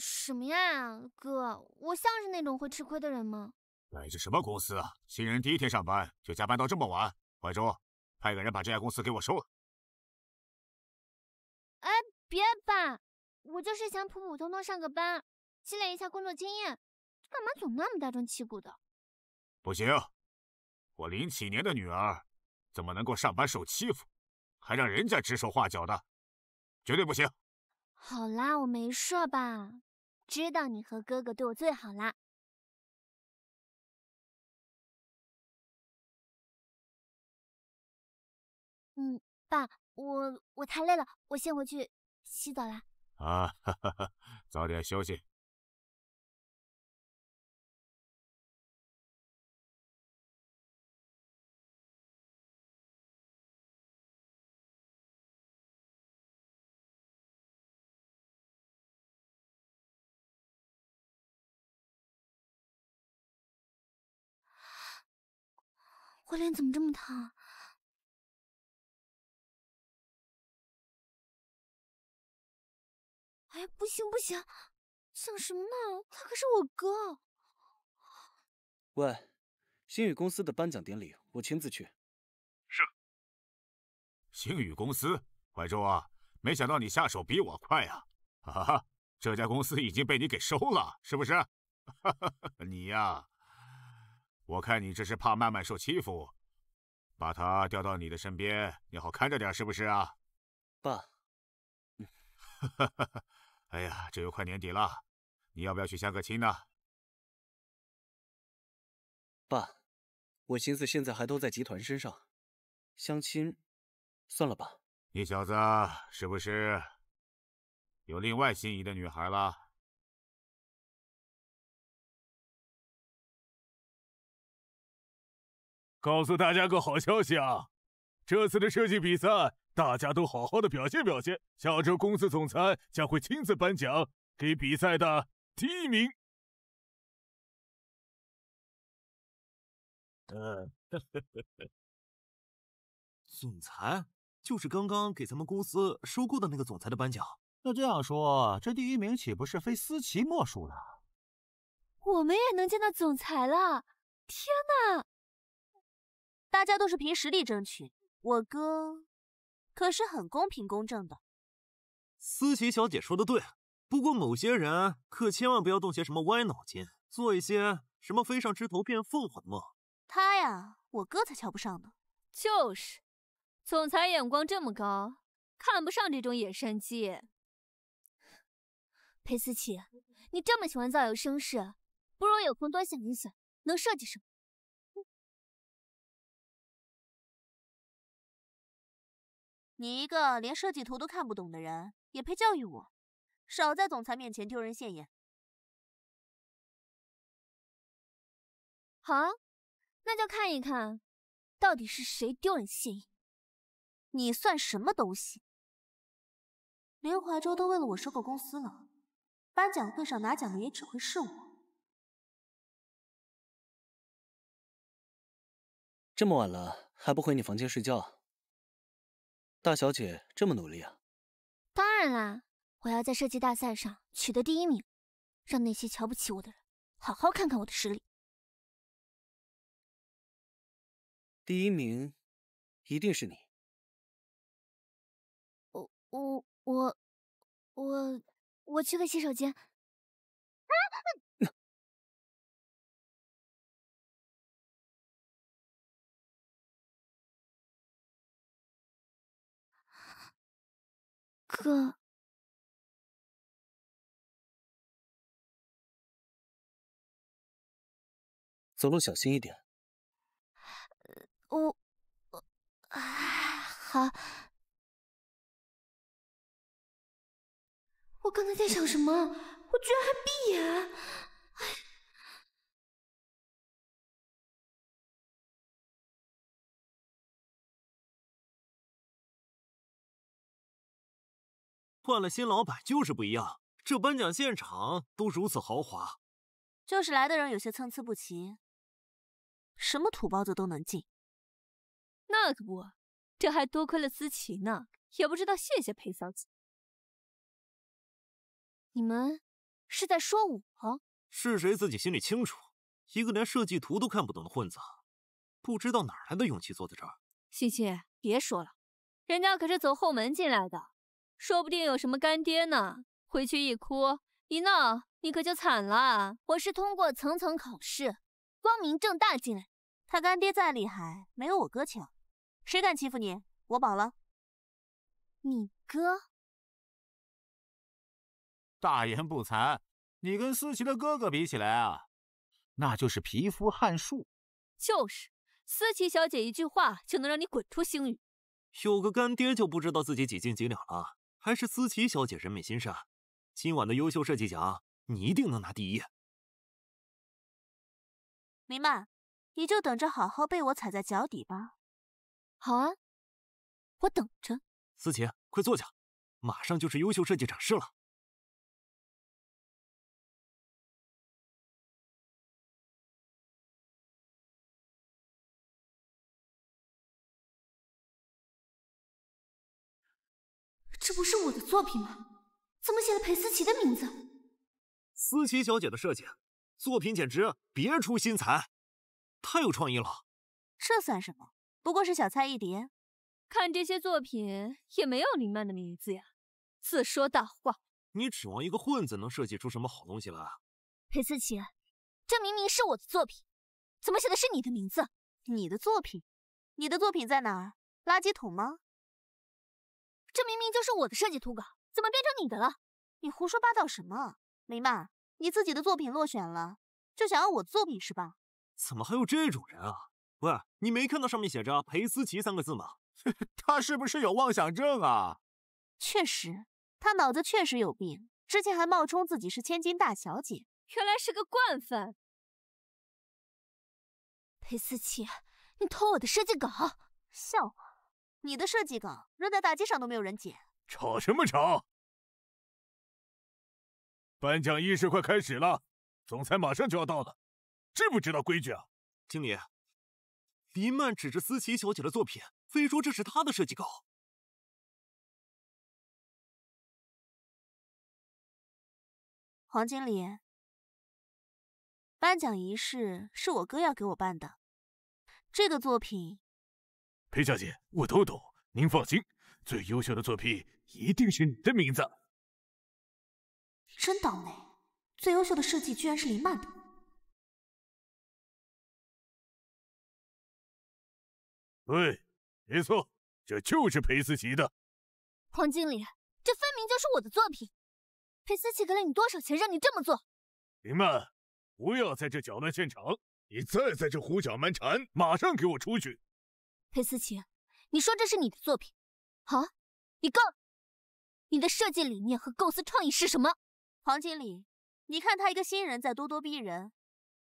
什么呀，哥，我像是那种会吃亏的人吗？哎，这什么公司啊？新人第一天上班就加班到这么晚？怀中，派个人把这家公司给我收了。哎，别爸，我就是想普普通通上个班，积累一下工作经验，干嘛总那么大张旗鼓的？不行，我林启年的女儿怎么能够上班受欺负，还让人家指手画脚的？绝对不行！好啦，我没事吧？知道你和哥哥对我最好啦。嗯，爸，我我太累了，我先回去洗澡啦。啊，哈哈哈，早点休息。我脸怎么这么烫？哎，不行不行，想什么呢？他可是我哥。喂，星宇公司的颁奖典礼，我亲自去。是。星宇公司，怀州啊，没想到你下手比我快啊！啊，这家公司已经被你给收了，是不是？你呀，我看你这是怕曼曼受欺负，把她调到你的身边，你好看着点，是不是啊？爸。哎呀，这又快年底了，你要不要去相个亲呢？爸，我心思现在还都在集团身上，相亲，算了吧。你小子是不是有另外心仪的女孩了？告诉大家个好消息啊！这次的设计比赛。大家都好好的表现表现，下周公司总裁将会亲自颁奖给比赛的第一名。嗯，总裁就是刚刚给咱们公司收购的那个总裁的颁奖。那这样说，这第一名岂不是非思琪莫属了？我们也能见到总裁了！天哪！大家都是凭实力争取，我哥。可是很公平公正的，思琪小姐说的对。不过某些人可千万不要动些什么歪脑筋，做一些什么飞上枝头变凤凰的梦。他呀，我哥才瞧不上呢。就是，总裁眼光这么高，看不上这种野山鸡。裴思琪，你这么喜欢造谣生事，不如有空多想一想，能设计什么？你一个连设计图都看不懂的人，也配教育我？少在总裁面前丢人现眼。好啊，那就看一看，到底是谁丢人现眼。你算什么东西？连怀州都为了我收购公司了，颁奖会上拿奖的也只会是我。这么晚了，还不回你房间睡觉？大小姐这么努力啊！当然啦，我要在设计大赛上取得第一名，让那些瞧不起我的人好好看看我的实力。第一名一定是你。我我我我我去个洗手间。哥，走路小心一点。我，好。我刚才在想什么？我居然还闭眼！换了新老板就是不一样，这颁奖现场都如此豪华，就是来的人有些参差不齐，什么土包子都能进。那可不，这还多亏了思琪呢，也不知道谢谢裴小姐。你们是在说我？是谁自己心里清楚。一个连设计图都看不懂的混子，不知道哪来的勇气坐在这儿。欣欣，别说了，人家可是走后门进来的。说不定有什么干爹呢，回去一哭一闹，你可就惨了。我是通过层层考试，光明正大进来。他干爹再厉害，没有我哥强。谁敢欺负你，我保了。你哥？大言不惭，你跟思琪的哥哥比起来啊，那就是皮肤撼树。就是，思琪小姐一句话就能让你滚出星宇。有个干爹就不知道自己几斤几两了。还是思琪小姐人美心善，今晚的优秀设计奖你一定能拿第一。明曼，你就等着好好被我踩在脚底吧。好啊，我等着。思琪，快坐下，马上就是优秀设计展示了。不是我的作品吗？怎么写了裴思琪的名字？思琪小姐的设计，作品简直别出心裁，太有创意了。这算什么？不过是小菜一碟。看这些作品也没有林曼的名字呀，自说大话。你指望一个混子能设计出什么好东西来？裴思琪，这明明是我的作品，怎么写的是你的名字？你的作品？你的作品在哪儿？垃圾桶吗？这明明就是我的设计图稿，怎么变成你的了？你胡说八道什么？林曼，你自己的作品落选了，就想要我的作品是吧？怎么还有这种人啊？喂，你没看到上面写着裴思琪三个字吗？他是不是有妄想症啊？确实，他脑子确实有病。之前还冒充自己是千金大小姐，原来是个惯犯。裴思琪，你偷我的设计稿？笑话！你的设计稿扔在大街上都没有人捡。吵什么吵？颁奖仪式快开始了，总裁马上就要到了，知不知道规矩啊？经理，林曼指着思琪小姐的作品。非说这是她的设计稿。黄经理，颁奖仪式是我哥要给我办的。这个作品，裴小姐，我都懂，您放心，最优秀的作品一定是你的名字。真倒霉，最优秀的设计居然是林曼的。对。没错，这就是裴思琪的。黄经理，这分明就是我的作品。裴思琪给了你多少钱，让你这么做？林曼，不要在这搅乱现场！你再在这胡搅蛮缠，马上给我出去！裴思琪，你说这是你的作品，好，你够。你的设计理念和构思创意是什么？黄经理，你看他一个新人在咄咄逼人，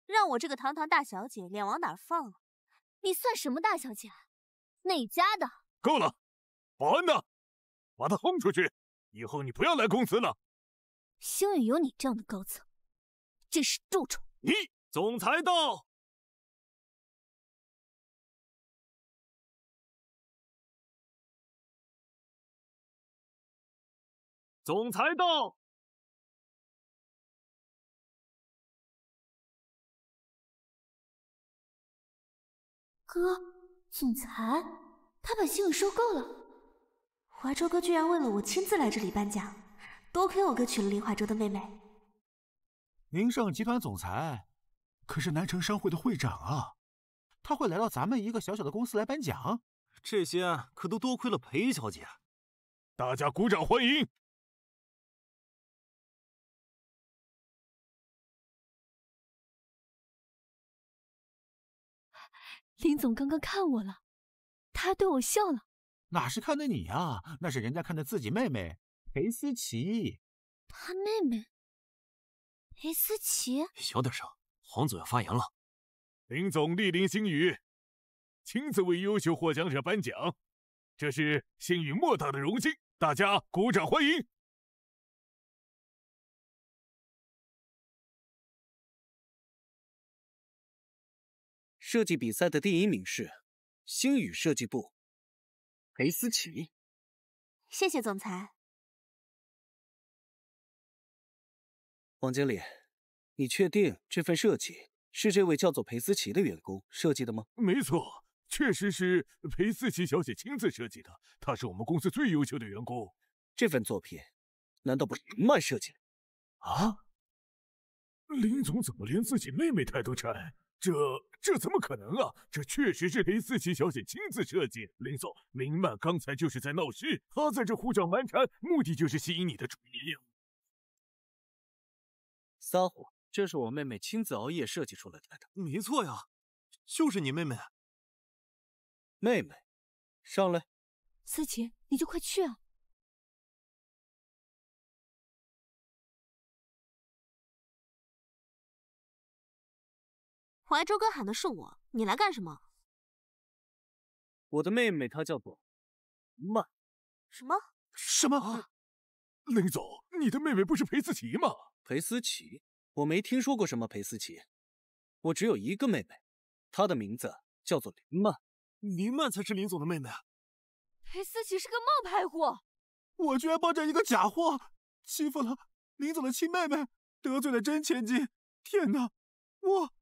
让我这个堂堂大小姐脸往哪放？你算什么大小姐？哪家的？够了！保安呢？把他轰出去！以后你不要来公司了。星宇有你这样的高层，真是蛀虫！你总裁到！总裁到！哥。总裁，他把星宇收购了。怀州哥居然为了我亲自来这里颁奖，多亏我哥娶了林怀州的妹妹。宁盛集团总裁可是南城商会的会长啊，他会来到咱们一个小小的公司来颁奖？这些可都多亏了裴小姐。大家鼓掌欢迎。林总刚刚看我了，他对我笑了。哪是看的你呀？那是人家看的自己妹妹裴思琪。他妹妹裴思琪。小点声，黄总要发言了。林总莅临星宇，亲自为优秀获奖者颁奖，这是星宇莫大的荣幸。大家鼓掌欢迎。设计比赛的第一名是星宇设计部，裴思琪。谢谢总裁。王经理，你确定这份设计是这位叫做裴思琪的员工设计的吗？没错，确实是裴思琪小姐亲自设计的。她是我们公司最优秀的员工。这份作品难道不是林曼设计的？啊？林总怎么连自己妹妹态都拆？这这怎么可能啊！这确实是林思琪小姐亲自设计。林总，林曼刚才就是在闹事，她在这胡搅蛮缠，目的就是吸引你的注意力。撒谎！这是我妹妹亲自熬夜设计出来的。没错呀，就是你妹妹。妹妹，上来。思琪，你就快去啊！怀州哥喊的是我，你来干什么？我的妹妹她叫做曼。什么？什么？林总，你的妹妹不是裴思琪吗？裴思琪？我没听说过什么裴思琪，我只有一个妹妹，她的名字叫做林曼。林曼才是林总的妹妹。裴思琪是个冒牌货，我居然帮着一个假货欺负了林总的亲妹妹，得罪了真千金！天哪，我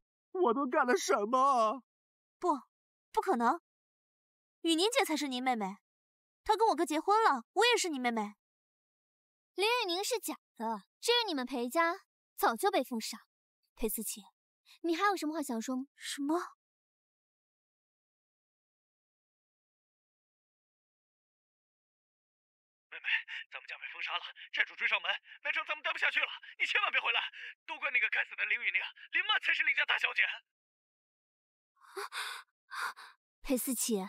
我都干了什么？不，不可能！雨宁姐才是您妹妹，她跟我哥结婚了，我也是你妹妹。林雨宁是假的，至于你们裴家，早就被封杀。裴思琪，你还有什么话想说吗？什么？妹妹，咱们家被封杀了，债主追上门，南城咱们待不下去了，你千万别回来！都怪那个该死的林雨宁，林曼才是林家大小姐。裴思琪，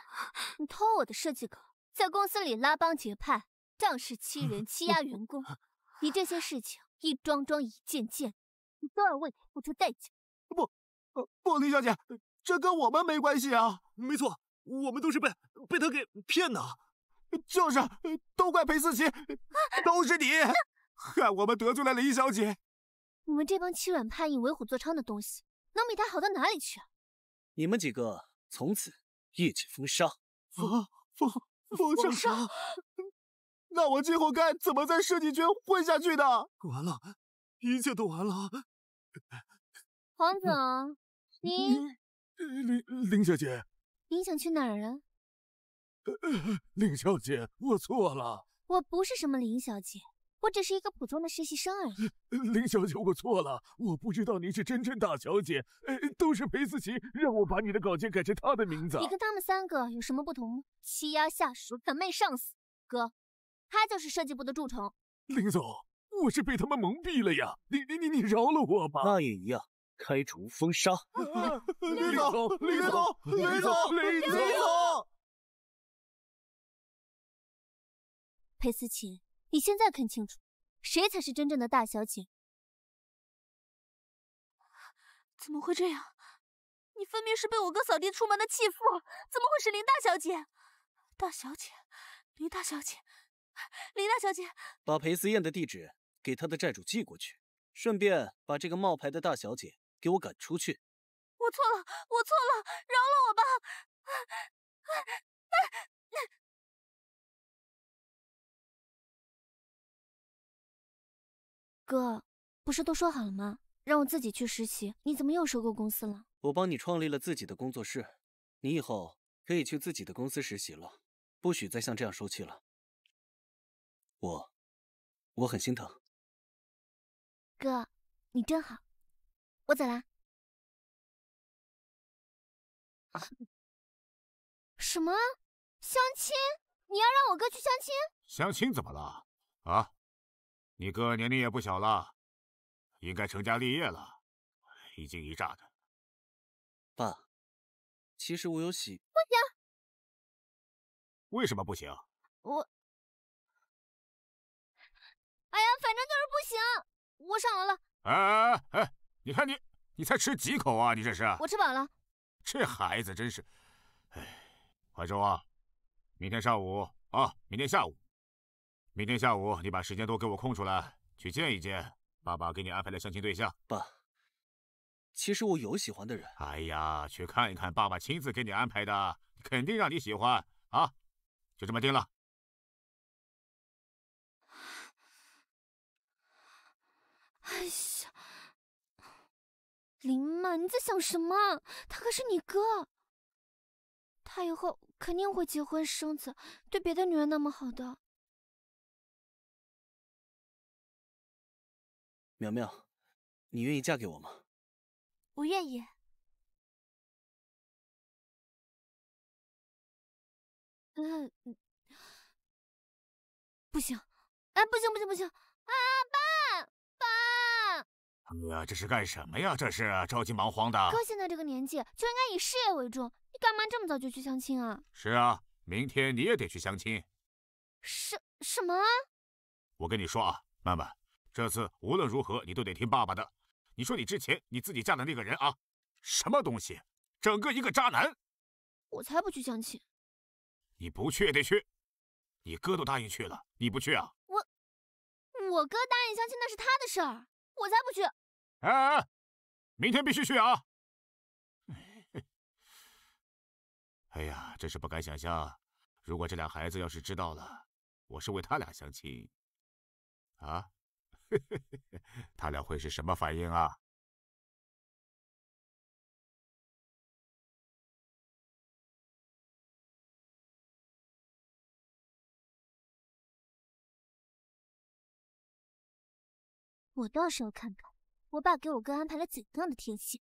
你偷我的设计稿，在公司里拉帮结派，仗势欺人，欺压员工，你这些事情一桩桩一件件，你都要为此付出代价。不，不，林小姐，这跟我们没关系啊。没错，我们都是被被他给骗的。就是，都怪裴思琪，都是你，害我们得罪了林小姐。你们这帮欺软怕硬、为虎作伥的东西，能比他好到哪里去？你们几个从此一起封杀。封封封杀？那我今后该怎么在设计圈混下去呢？完了，一切都完了。黄总，您林林小姐，您想去哪儿啊？林小姐，我错了。我不是什么林小姐，我只是一个普通的实习生而已。林小姐，我错了，我不知道您是真正大小姐。呃，都是裴思琪让我把你的稿件改成她的名字。你跟他们三个有什么不同吗？欺压下属，谄媚上司。哥，他就是设计部的蛀虫。林总，我是被他们蒙蔽了呀！你你你你饶了我吧。那也一样，开除封杀。林总，林总，林总，林总。裴思琴，你现在看清楚，谁才是真正的大小姐？怎么会这样？你分明是被我哥扫地出门的弃妇，怎么会是林大小姐？大小姐，林大小姐，林大小姐，把裴思燕的地址给她的债主寄过去，顺便把这个冒牌的大小姐给我赶出去。我错了，我错了，饶了我吧！哥，不是都说好了吗？让我自己去实习，你怎么又收购公司了？我帮你创立了自己的工作室，你以后可以去自己的公司实习了，不许再像这样受气了。我，我很心疼。哥，你真好，我走了。什么？相亲？你要让我哥去相亲？相亲怎么了？啊？你哥年龄也不小了，应该成家立业了，一惊一乍的。爸，其实我有喜……不行。为什么不行？我……哎呀，反正就是不行。我上楼了。哎哎哎哎！你看你，你才吃几口啊？你这是？我吃饱了。这孩子真是……哎，怀州啊，明天上午啊，明天下午。明天下午，你把时间都给我空出来，去见一见爸爸给你安排的相亲对象。爸，其实我有喜欢的人。哎呀，去看一看爸爸亲自给你安排的，肯定让你喜欢啊！就这么定了。哎呀，林曼，你在想什么？他可是你哥，他以后肯定会结婚生子，对别的女人那么好的。苗苗，你愿意嫁给我吗？我愿意。嗯，不行，哎，不行不行不行！啊，爸爸！哎呀，这是干什么呀？这是着急忙慌的。哥现在这个年纪就应该以事业为重，你干嘛这么早就去相亲啊？是啊，明天你也得去相亲。什什么？我跟你说啊，曼曼。这次无论如何，你都得听爸爸的。你说你之前你自己嫁的那个人啊，什么东西，整个一个渣男！我才不去相亲。你不去也得去，你哥都答应去了，你不去啊？我，我哥答应相亲那是他的事儿，我才不去。哎哎哎，明天必须去啊！哎呀，真是不敢想象，如果这俩孩子要是知道了，我是为他俩相亲。啊，他俩会是什么反应啊？我倒是要看看，我爸给我哥安排了怎样的天性。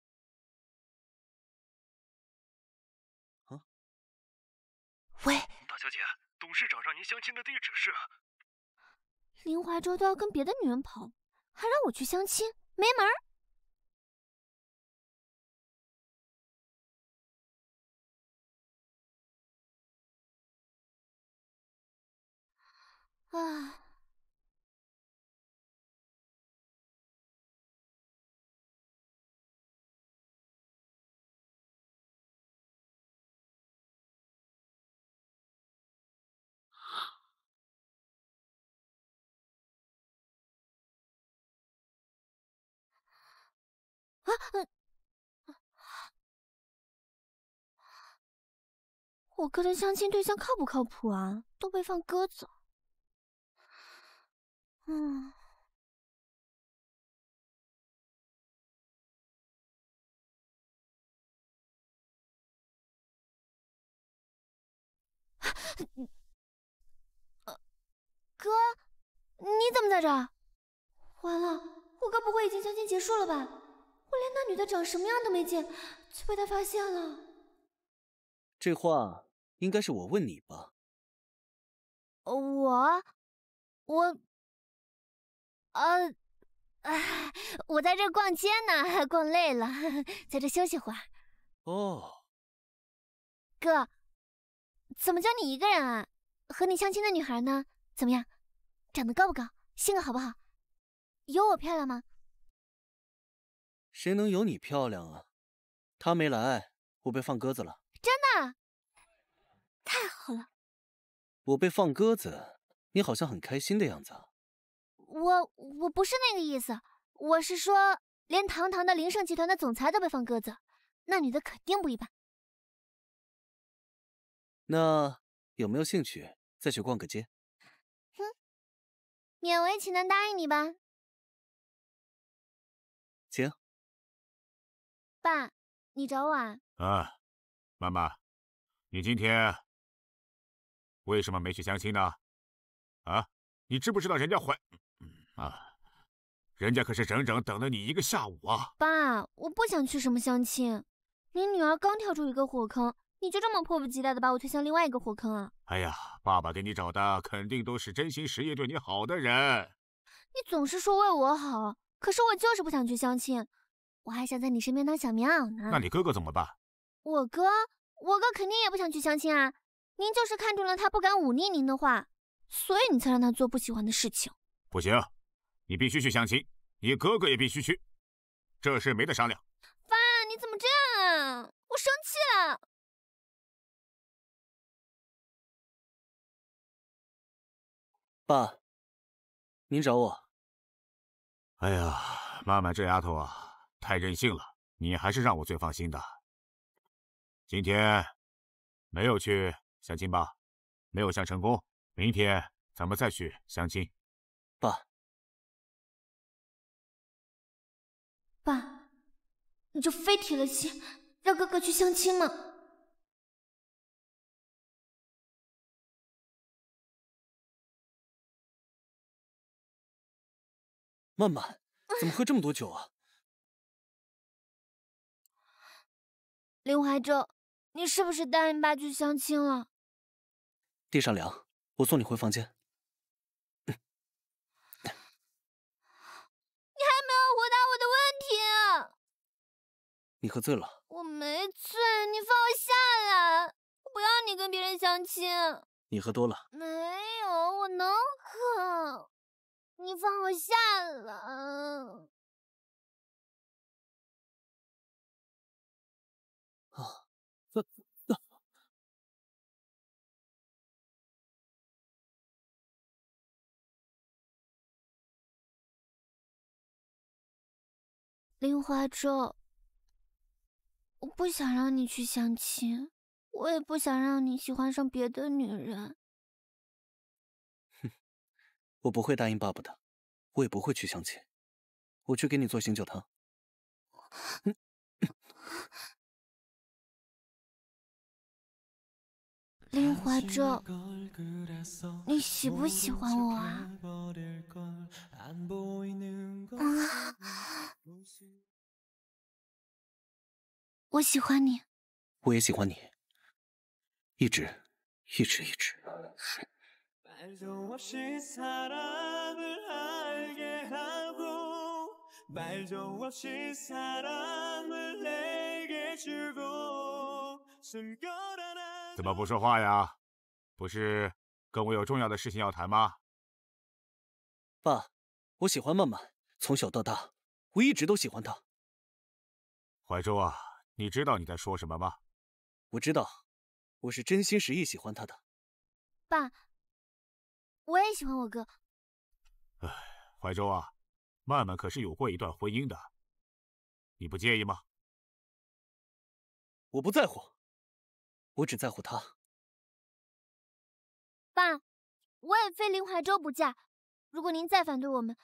啊？喂，大小姐，董事长让您相亲的地址是？林怀州都要跟别的女人跑，还让我去相亲，没门儿！啊。啊我哥的相亲对象靠不靠谱啊？都被放鸽子。嗯。哥，你怎么在这？完了，我哥不会已经相亲结束了吧？我连那女的长什么样都没见，就被他发现了。这话应该是我问你吧？我，我，呃，哎，我在这逛街呢，逛累了，在这休息会儿。哦，哥，怎么就你一个人啊？和你相亲的女孩呢？怎么样？长得高不高？性格好不好？有我漂亮吗？谁能有你漂亮啊？他没来，我被放鸽子了。真的？太好了！我被放鸽子，你好像很开心的样子。我我不是那个意思，我是说，连堂堂的凌盛集团的总裁都被放鸽子，那女的肯定不一般。那有没有兴趣再去逛个街？哼，勉为其难答应你吧。请。爸，你找我啊？啊，妈妈，你今天为什么没去相亲呢？啊，你知不知道人家怀……啊，人家可是整整等了你一个下午啊！爸，我不想去什么相亲，你女儿刚跳出一个火坑，你就这么迫不及待的把我推向另外一个火坑啊？哎呀，爸爸给你找的肯定都是真心实意对你好的人。你总是说为我好，可是我就是不想去相亲。我还想在你身边当小棉袄呢。那你哥哥怎么办？我哥，我哥肯定也不想去相亲啊。您就是看中了他，不敢忤逆您的话，所以你才让他做不喜欢的事情。不行，你必须去相亲，你哥哥也必须去，这事没得商量。爸，你怎么这样啊？我生气了。爸，您找我。哎呀，妈妈这丫头啊。太任性了，你还是让我最放心的。今天没有去相亲吧？没有相成功，明天咱们再去相亲。爸，爸，你就非铁了心让哥哥去相亲吗？曼曼，怎么喝这么多酒啊？林怀洲，你是不是答应爸去相亲了？地上凉，我送你回房间。你还没有回答我的问题。你喝醉了？我没醉，你放我下来！我不要你跟别人相亲。你喝多了？没有，我能喝。你放我下来。林怀洲，我不想让你去相亲，我也不想让你喜欢上别的女人。哼我不会答应爸爸的，我也不会去相亲。我去给你做醒酒汤。林怀正，你喜不喜欢我啊？我喜欢你。我也喜欢你，一直，一直，一直。怎么不说话呀？不是跟我有重要的事情要谈吗？爸，我喜欢曼曼，从小到大，我一直都喜欢她。怀州啊，你知道你在说什么吗？我知道，我是真心实意喜欢她的。爸，我也喜欢我哥。哎，怀州啊，曼曼可是有过一段婚姻的，你不介意吗？我不在乎，我只在乎他。爸，我也非林怀州不嫁。如果您再反对我们，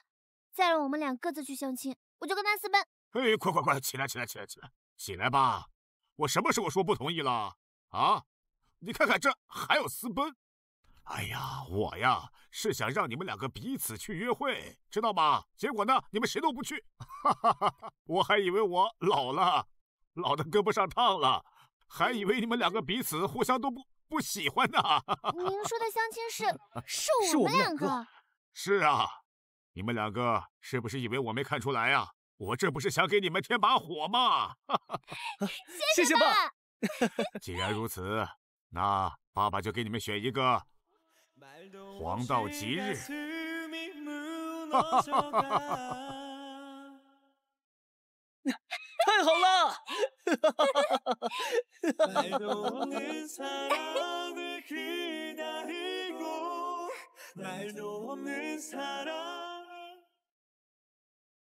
再让我们俩各自去相亲，我就跟他私奔。哎，快快快，起来起来起来起来，起来吧！我什么时候说不同意了？啊！你看看这还要私奔？哎呀，我呀是想让你们两个彼此去约会，知道吗？结果呢，你们谁都不去。哈哈哈哈我还以为我老了，老的跟不上趟了，还以为你们两个彼此互相都不不喜欢呢。您说的相亲是 是我们两个？是啊，你们两个是不是以为我没看出来呀？我这不是想给你们添把火吗？谢谢爸。既然如此，那爸爸就给你们选一个黄道吉日。太好了！